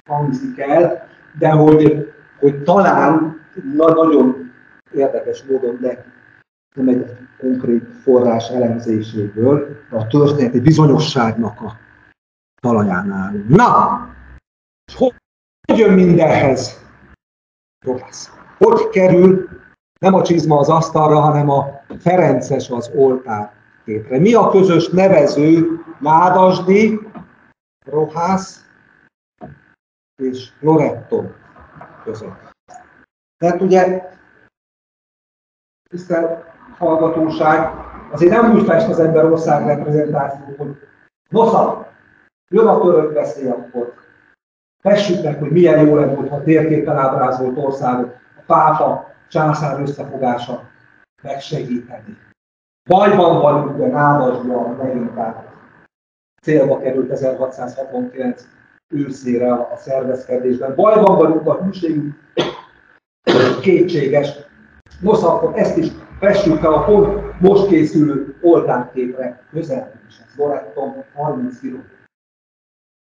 hangzik el, de hogy, hogy talán na, nagyon érdekes módon, de nem egy konkrét forrás elemzéséből, a történeti bizonyosságnak a talaján állunk. Na, hogy jön mindenhez? Rohász. Hogy kerül nem a csizma az asztalra, hanem a Ferences az oltár képre. Mi a közös nevező Nádasdi, Rohász és Loretto között? Tehát ugye, tisztelt hallgatóság, azért nem úgy fest az ember ország reprezentáció, hogy nosza, jön a török beszél akkor. Fessük meg, hogy milyen jó lett, ha térképen ábrázolt országok, a pápa, császár összefogása megsegíteni. Bajban vagyunk, de nálasban megint célba került 1669 őszére a szervezkedésben. Bajban vagyunk a hűségünk kétséges. Nos, akkor ezt is fessük fel a pont most készülő oltánképre közel is. Ez Loretton 30 km.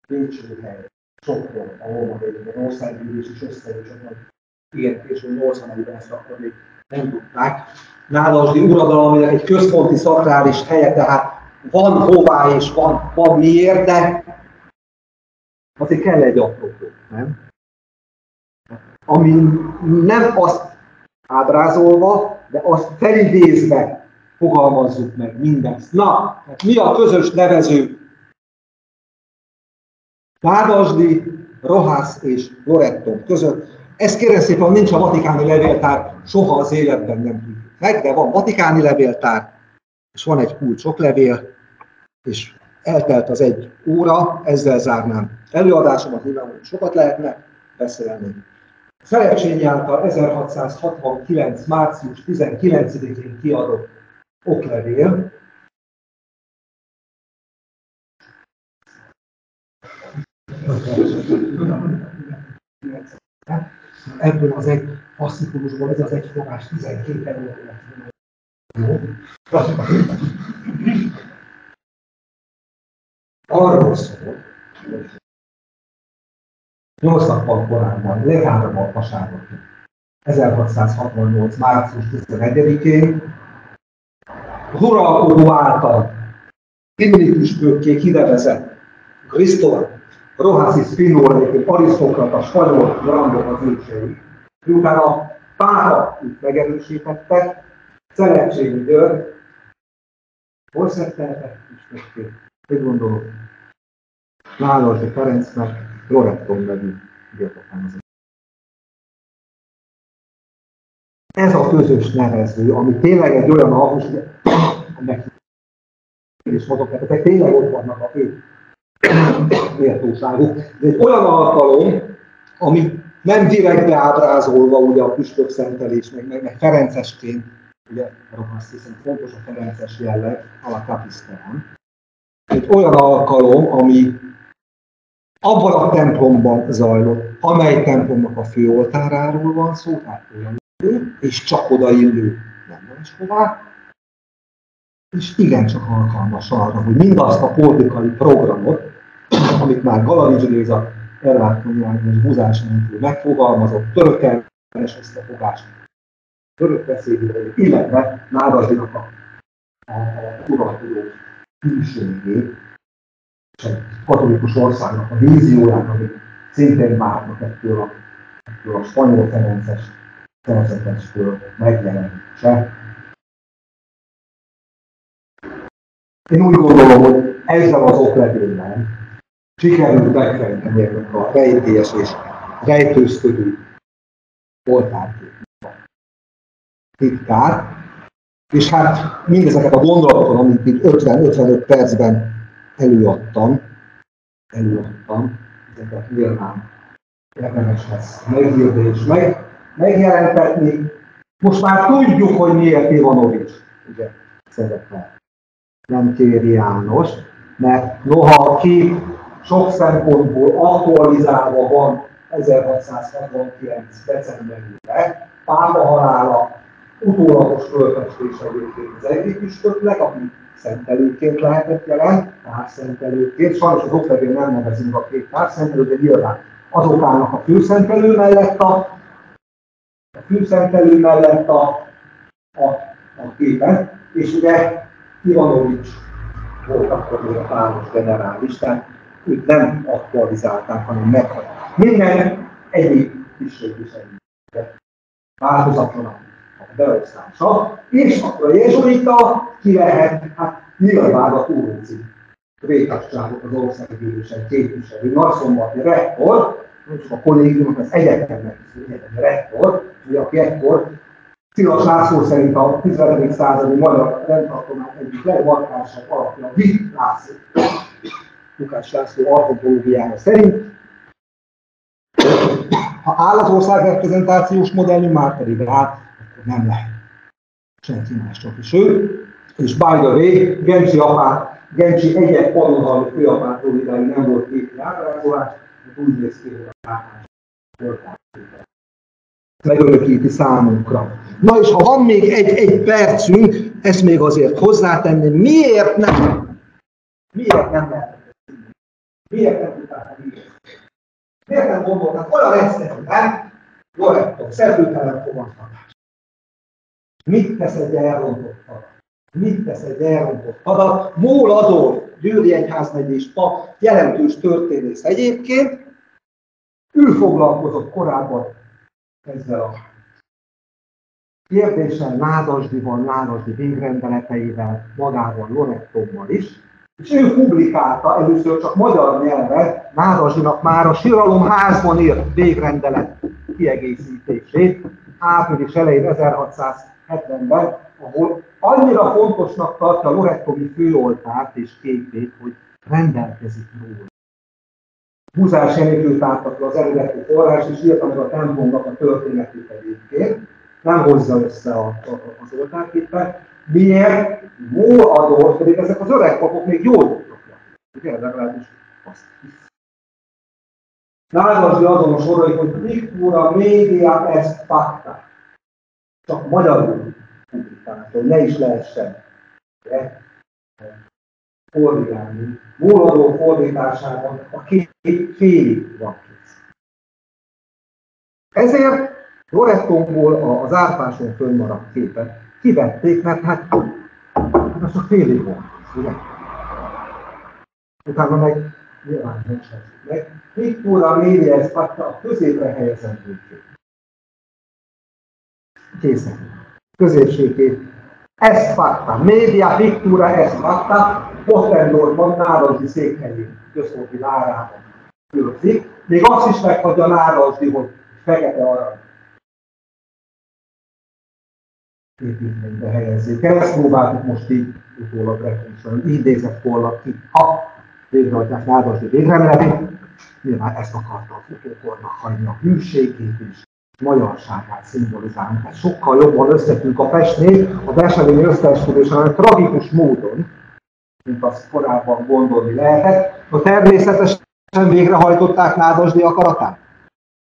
Pécső hely, Sopron, ahol van egy országgyűlés is majd igen, és 81-ben ezt akkor még nem tudták. Nálasdi uradalom, egy központi szakrális helye, tehát van hová és van, van miért, de azért kell egy apropó, nem? Ami nem azt ábrázolva, de azt felidézve fogalmazzuk meg mindezt. Na, hát mi a közös nevező Vádasdi, Rohász és Loretton között? Ez kérem szépen nincs a vatikáni levéltár, soha az életben nem tudjuk meg, de van vatikáni levéltár, és van egy kulcsoklevél, és eltelt az egy óra, ezzel zárnám előadásomat, nyilván sokat lehetne beszélni. Szerecsényi által 1669. március 19-én kiadott oklevél, Ebből az egy passzikusból ez az egy fogás 12 euró Jó? Arról szól, Nyolc nappal korábban lezárom a vasárnap 1668. március 11-én az uralkodó által Kimini püspökké kinevezett Krisztóf Rohasi Spinola, egy arisztokrata spanyol rangok az ősei, miután a pápa itt megerősítette, Szeletségi György, hol szetteltek püspökké? Hogy gondolod? Nálazi Ferencnek Loretton nevű birtokánozott. Ez a közös nevező, ami tényleg egy olyan alapos, ennek is mondok nektek, tényleg ott vannak a fő méltóságuk. De egy olyan alkalom, ami nem direkt beábrázolva ugye a püspök szentelés, meg, meg, meg Ferencesként, ugye azt hiszem fontos a Ferences jelleg, a la Egy olyan alkalom, ami abban a templomban zajlott, amely templomnak a főoltáráról van szó, tehát olyan illő, és csak oda illő nem más hová, és igencsak alkalmas arra, hogy mindazt a politikai programot, amit már Galarics Géza, Ervát és Buzás nélkül megfogalmazott, törökelmes összefogást, török beszédére, illetve Nárazdinak a, a, a uralkodó hűségét, egy katolikus országnak a vízióját, amit szintén várnak ettől a, ettől a spanyol ferences szerzetestől megjelenése. Én úgy gondolom, hogy ezzel az oklevélben sikerült megfejteni a rejtélyes és rejtőzködő oltárképnek titkát, és hát mindezeket a gondolatokat, amit itt 50-55 percben előadtam, előadtam, ezeket nyilván érdemes lesz megírni és meg, megjelentetni. Most már tudjuk, hogy miért Ivanovics ugye, szerepel. Nem Kéri János, mert noha a kép sok szempontból aktualizálva van 1669. decemberében, pápa halála utólagos fölfestés egyébként az egyik püspöknek, aki szentelőként lehetett jelen, társzentelőként. Sajnos az oklevél nem nevezünk a két társszentelő, de nyilván azok állnak a főszentelő mellett a, a főszentelő mellett a, a, a képen, és ugye Ivanovics volt akkor még a páros generális, tehát őt nem aktualizálták, hanem meghagyták. Minden egyéb kisebb is egy változatlan a beosztása, és akkor a jezsuita ki lehet, hát nyilván a túróci rétasságot az országgyűlésen képviselő, nagyszombati rektor, a kollégiumok, az egyetemnek is egyetemi rektor, ugye, aki ekkor Szilas László szerint a 17. századi magyar rendtartomány egyik legmarkánsabb alapja, Vit László. Lukás László antropológiája szerint Ha áll az ország reprezentációs modellünk, már pedig rá, akkor nem lehet. Senki más is ő. És by the way, Gencsi apát, Gencsi egyet panohalmi főapától idáig nem volt képi ábrázolás, úgy néz ki, hogy a megörökíti számunkra. Na és ha van még egy, egy percünk, ezt még azért hozzátenni, miért nem? Miért nem lehet? Miért nem tudták Miért nem gondoltak? Olyan egyszerű, nem? Loretto, szerzőtelen fogadtatás. Mit tesz egy elrontott adat? Mit tesz egy elrontott adat? Mól Adolf, Győri Egyházmegyés pap, jelentős történész egyébként, ő foglalkozott korábban ezzel a kérdéssel, Nádasdival, Nádasdi végrendeleteivel, magával, Lorettommal is, és ő publikálta először csak magyar nyelven Nádasdinak már a Síralomházban írt végrendelet kiegészítését, április elején 1670-ben, ahol annyira fontosnak tartja a Lorettomi főoltárt és képét, hogy rendelkezik róla. Húzás Enikő tártatja az eredeti forrás, és írta meg a templomnak a történetét egyébként. Nem hozza össze a, a, az oltárképet. Miért? Mó adott, pedig ezek az öreg papok még jól tudtak Ugye, legalábbis azt hisz. Nádasdi azon a sorai, hogy Pictura media est facta. Csak magyarul publikálta, hogy ne is lehessen korrigálni. Múladó fordításában a két félig van kész. Ezért Lorettóból az árpáson fönnmaradt képet kivették, mert hát az csak félig volt, ugye? Utána meg nyilván nem sem meg. Pictura média ezt a középre helyezendő kép. Készen. Középségkép ezt fatta, média pictura ezt fatta, Pottendorfban Nárasdi székhelyén, központi várában ülszik. Még azt is meghagyja Nárasdi, hogy fekete arany. Építménybe helyezzék. Ezt próbáltuk most így utólag rekonstruálni, idézett volna ki, ha végrehajtják Nárasdi végremenetét, nyilván ezt akarta a futókornak hagyni a hűségét is, magyarságát szimbolizálni. Ez sokkal jobban összefügg a festmény, a Beselényi összeesküvésen, tragikus módon, mint azt korábban gondolni lehetett. A természetesen végrehajtották Nádasdi akaratát?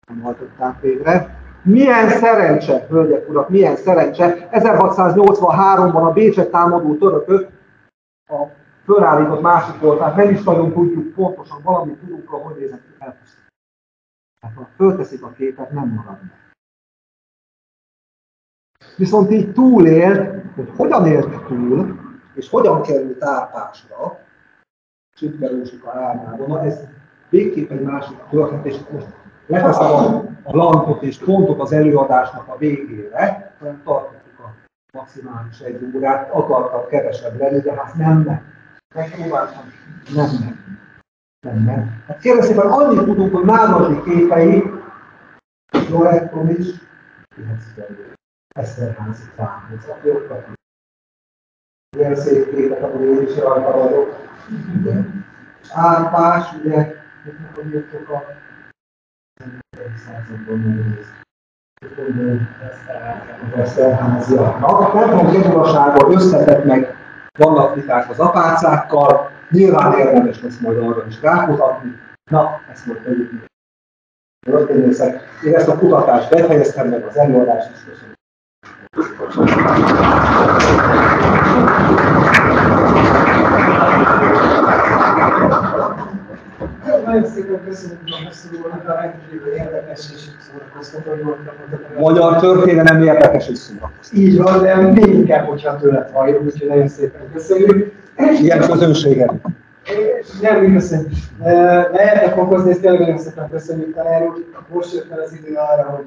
Nem hajtották végre. Milyen szerencse, hölgyek, urak, milyen szerencse. 1683-ban a Bécset támadó törökök a fölállított másik volt, tehát nem is nagyon tudjuk pontosan, valamit tudunk, hogy nézett ki elpusztítani. Tehát ha fölteszik a képet, nem marad meg. Viszont így túlélt, hogy hogyan élt túl, és hogyan került árpásra, Csütke Rózsika álmában, ez végképp egy másik történet, és most leteszem a, a lankot és pontot az előadásnak a végére, hanem tartottuk a maximális egy órát, akartam kevesebb lenni, de hát nem, nem. Megpróbáltam, nem, nem. Nem, nem. Hát kérlek szépen annyit tudunk, hogy Nádasi képei, Loretton is, Eszterházi Fához, aki ott ilyen szép képet, akkor én is rajta vagyok. Árpás, ugye, hogy írtok a században néz. Eszterháziaknak. Nem tudom, kedvasággal összetett meg, vannak viták az apácákkal, nyilván érdemes lesz majd arra is rákutatni. Na, ezt majd tegyük meg. Én ezt a kutatást befejeztem, meg az előadást is köszönöm. Nagyon szépen köszönjük a beszélőnek a rendkívül érdekes és szórakoztató volt. Magyar történelem érdekes és szórakoztató. Így van, de még inkább, hogyha tőled halljuk, úgyhogy nagyon szépen köszönjük. Ilyen közönséget. Nem, köszönjük. Lehetnek okozni, ezt tényleg nagyon szépen köszönjük, tanár úr. Most jött el az idő arra, hogy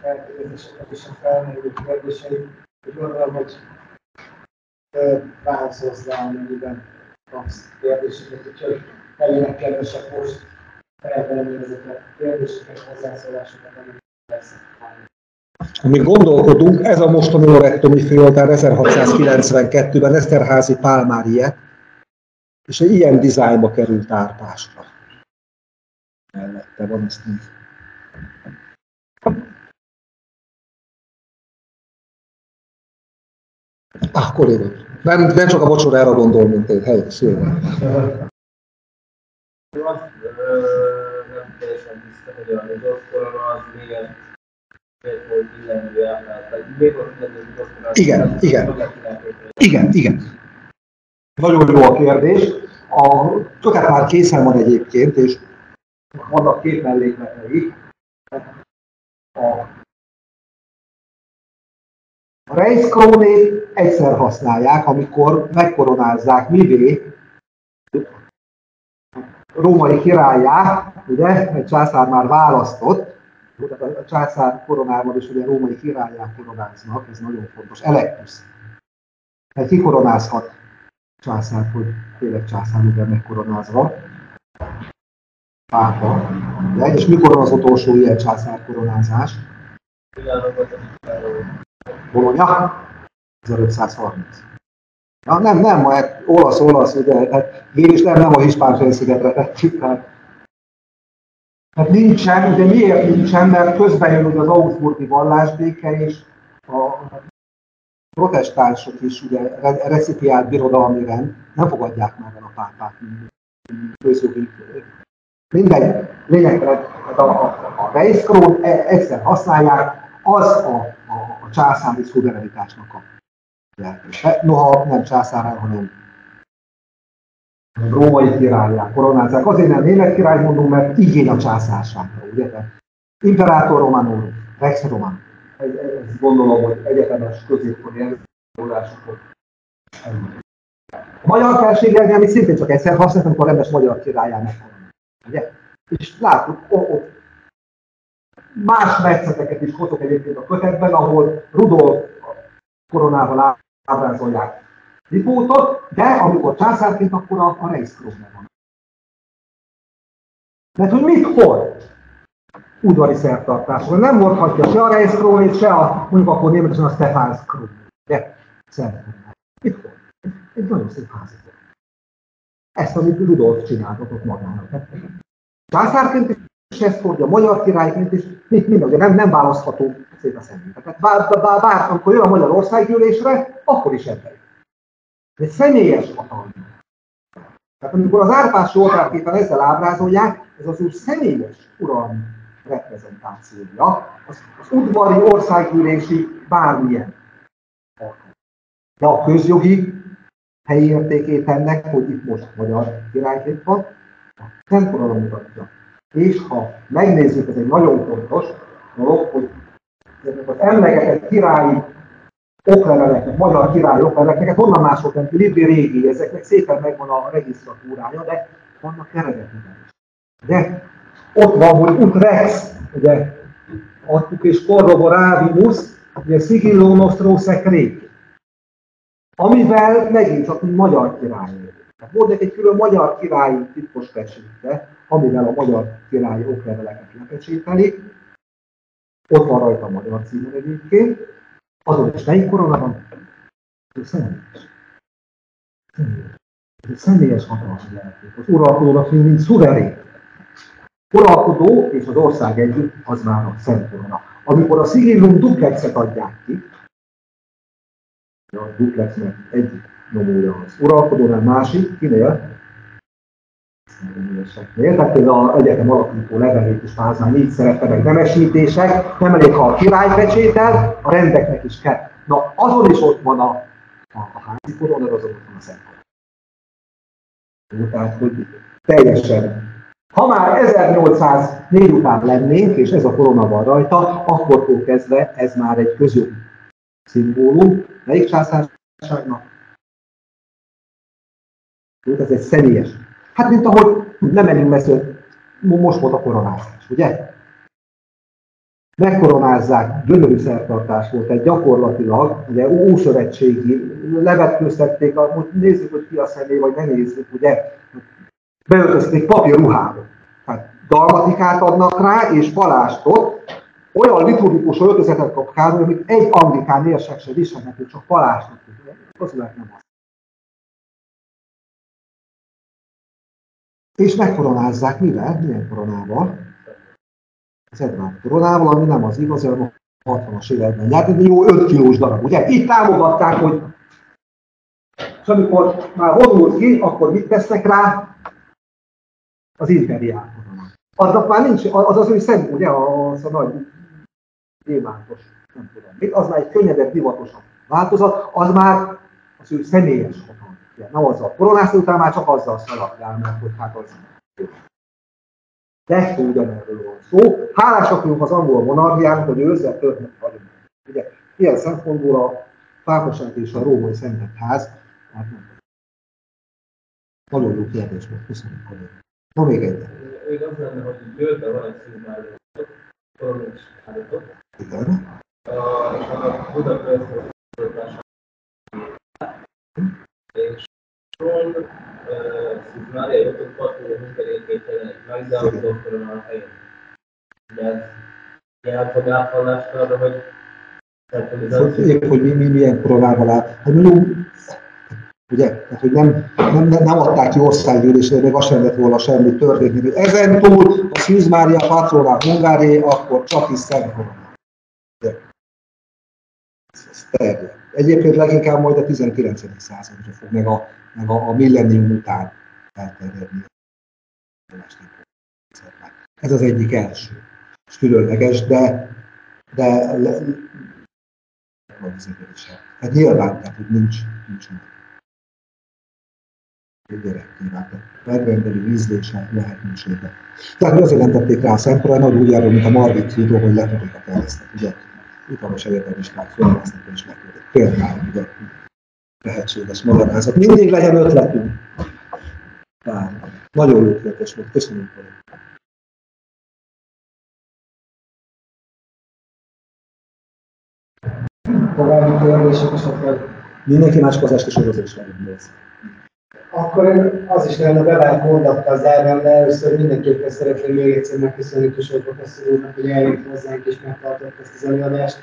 felkérdezéseket és a felmerülő kérdéseik. Úgy gondolom, hogy válaszolsz rá, amennyiben kapsz kérdéseket, úgyhogy legyenek kedvesek most felvenni ezeket a kérdéseket, hozzászólásokat, amik lesznek. Amíg gondolkodunk, ez a mostani Lorettomi főoltár 1692-ben Eszterházi Pálmárie, és egy ilyen dizájnba került árpásra. Mellette van ezt még. Ah, kolléga. Nem, nem csak a vacsorára gondol, mint egy helyes, jó. Nem teljesen tiszta, hogy a az korona? Igen, igen. Igen, igen. Nagyon jó a kérdés. A kötet már készen van egyébként, és vannak két mellékletei. A Reichskronét egyszer használják, amikor megkoronázzák mivé római királyá, ugye, egy császár már választott, a császár koronával is ugye római királyá koronáznak, ez nagyon fontos, elektus. Tehát ki koronázhat császár, hogy tényleg császár ugye megkoronázva. Pápa. De, és mikor van az utolsó ilyen császár koronázás? Bologna? 1530. Ja, nem, nem, hát olasz, olasz, ugye, hát végül nem, nem a hispán félszigetre tettük, hát, hát nincsen, ugye miért nincsen, mert közben jön az Augsburgi vallásbéke, és a protestánsok is ugye recipiált birodalmi rend, nem fogadják már el a pápát, közjogi. Mindegy, lényegre hát a, a, a Reichskron e, egyszer használják, az a, a, a császári szuverenitásnak a jelképe. Noha nem császárán, hanem római királyá koronázzák. Azért nem német király mondom, mert igény a császárságra, ugye? Imperátor Romanum, Rex Romanum. Ez, gondolom, hogy egyetemes középkori elgondolásokot. A magyar felségjelni, amit szintén csak egyszer használtam, amikor rendes magyar királyának Ugye? És látjuk, ott más metszeteket is hozok egyébként a kötetben, ahol Rudolf koronával ábrázolják Lipótot, de amikor császárként, akkor a, a Reichskrone van. Mert hogy mit hol? Udvari szertartásról. Nem hordhatja se a Reichskrone, se a, mondjuk akkor németesen a Stephanskrone. De szertartás. Mit hol? Egy nagyon szép házat. Ezt, amit Rudolf csináltatott ott magának. Császárként és ezt hordja a magyar királyként, és mit minden, ugye nem, nem választható szét a szemünk. Tehát bár, bár, bár, amikor jön a Magyar gyűlésre, akkor is ebben. Ez személyes hatalmi. Tehát amikor az Árpás oltárképen ezzel ábrázolják, ez az ő személyes uralmi reprezentációja, az, az udvari országgyűlési bármilyen De a közjogi helyi értékét ennek, hogy itt most magyar királyként van, a temporalom mutatja. És ha megnézzük, ez egy nagyon fontos dolog, hogy ezek az emlegetett királyi okleveleknek, magyar királyi okleveleknek, honnan mások nem, Libri régi, ezeknek szépen megvan a regisztratúrája, de vannak eredetiben is. De ott van, hogy Utrex, ugye, adtuk és Corroboravimus, ugye Sigillo Nostro Secret, amivel megint csak magyar király. Tehát volt egy külön magyar királyi titkos pecséte, amivel a magyar királyi okleveleket lepecsételik. Ott van rajta a magyar című egyébként. Azon is melyik korona van? Személyes. Személyes. Ez személyes hatalmas jelentős. Az uralkodónak mint szuverén. Uralkodó és az ország együtt az már a szent korona. Amikor a Sigillum duplexet adják ki, a duplexnek egyik nyomója az uralkodónál, másik, kinél? műveseknél. Tehát például az egyetem alapító levelét is házán így szerepelnek nemesítések, nem elég, ha a király pecsétel, a rendeknek is kell. Na, azon is ott van a, a, a házi korona, azon ott van a szent Tehát, hogy teljesen ha már 1804 után lennénk, és ez a korona van rajta, akkor kezdve ez már egy közjogi szimbólum. Melyik császárságnak? Ez egy személyes Hát, mint ahogy nem menjünk messze, most volt a koronázás, ugye? Megkoronázzák, gyönyörű szertartás volt, egy gyakorlatilag, ugye ószövetségi, levetkőztették, most nézzük, hogy ki a személy, vagy ne nézzük, ugye? Beöltözték papírruhába. Hát dalmatikát adnak rá, és palástot, olyan liturgikus öltözetet kap kb. amit egy anglikán érsek se viselhető, csak palástot. Az nem az. És megkoronázzák mivel? Milyen koronával? az Edward koronával, ami nem az igaz, hanem a 60-as években egy jó 5 kilós darab, ugye? Így támogatták, hogy és amikor már vonult ki, akkor mit tesznek rá? Az imperiál koronát. Aznak már nincs, az az ő szent, ugye, az a nagy gyémántos, nem tudom mit, az már egy könnyedebb, divatosabb változat, az már az ő személyes hatalma. Nem azzal koronázta, utána már csak azzal szaladjál, mert hogy hát az de ugyanerről van szó. Hálásak vagyunk az angol monarchiának, hogy ő ezzel történet vagyunk. Ugye, ilyen szempontból a pápaság és a római szentett ház, hát nem nagyon jó kérdés volt, köszönöm, hogy Na még egy. Még az lenne, hogy Győrben van egy színvállaló, Tornus állatot. Igen. És a Budapest és Ron Mária jutott partnerő munkerénykételen egy megzálló doktoron a helyén. De ez jelent a áthallást arra, hogy Épp, hogy mi, mi milyen koronával áll. Hát mondjuk, ugye, tehát, hogy nem, nem, nem, nem adták ki országgyűlésre, még azt sem lett volna semmi történni. Ezen túl a Szűz Mária patrona Hungári, akkor csak is Szent Korona. Ez. Egyébként leginkább majd a 19. századra fog, meg a, meg a, a millennium után elterjedni. Ez az egyik első. És különleges, de, de le, Hát nyilván, tehát hogy nincs, nincs meg. Egy gyerek kívánta. Megrendeli ízlése, lehetősége. Tehát azért nem tették rá a nagy úgy járó, mint a Margit Tudó, hogy letörik a keresztet, ugye? Iparos egyetemisták fölmásnak és letörik. Például, ugye? Lehetséges magyarázat. Mindig legyen ötletünk. Bár. Nagyon jó kérdés volt. Köszönjük. Hogy további kérdések esetleg. Mindenki más kozás sorozásra néz. Akkor az is lenne bevált mondattal zárnám, de először mindenképpen szeretném még egyszer megköszönni Tusor professzor úrnak, hogy eljött hozzánk és megtartott ezt az előadást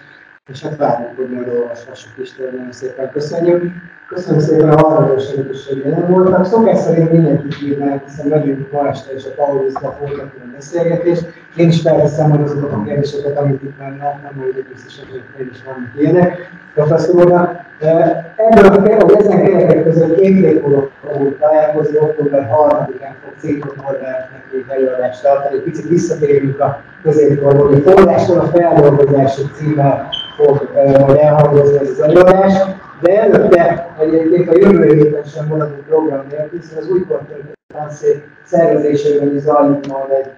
és hát várjuk, hogy majd olvashassuk is, nagyon szépen köszönjük. Köszönöm szépen a hallgatóságot is, hogy jelen voltak. Szokás szerint mindenkit hívnánk, hiszen megyünk ma este és a Paulusba folytatni a beszélgetést. Én is felveszem majd azokat a kérdéseket, amit itt mennek, nem mondjuk biztos, hogy is vannak ilyenek. Professzor úrnak, ebből a például ezen keretek között két múlva fogunk találkozni, október 3-án fog Cékot Norbert nekünk előadást tartani. Picit visszatérünk a középkorból, hogy forrástól a feldolgozások címmel fog majd elhangozni ez az előadás, de előtte egyébként a jövő héten sem maradunk program nélkül, hiszen az új konferencia szervezésében is zajlik majd egy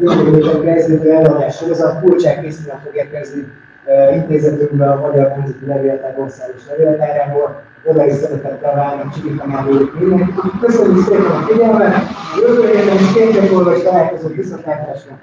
jövő héten kezdődő előadás sorozat, Kulcsák Krisztina fog érkezni intézetünkbe a Magyar Nemzeti Levéltár országos levéltárából, oda is szeretettel várnak Csiki tanárul mindenkit. Köszönjük szépen a figyelmet, jövő héten is két gyakorlás találkozunk viszontlátásra.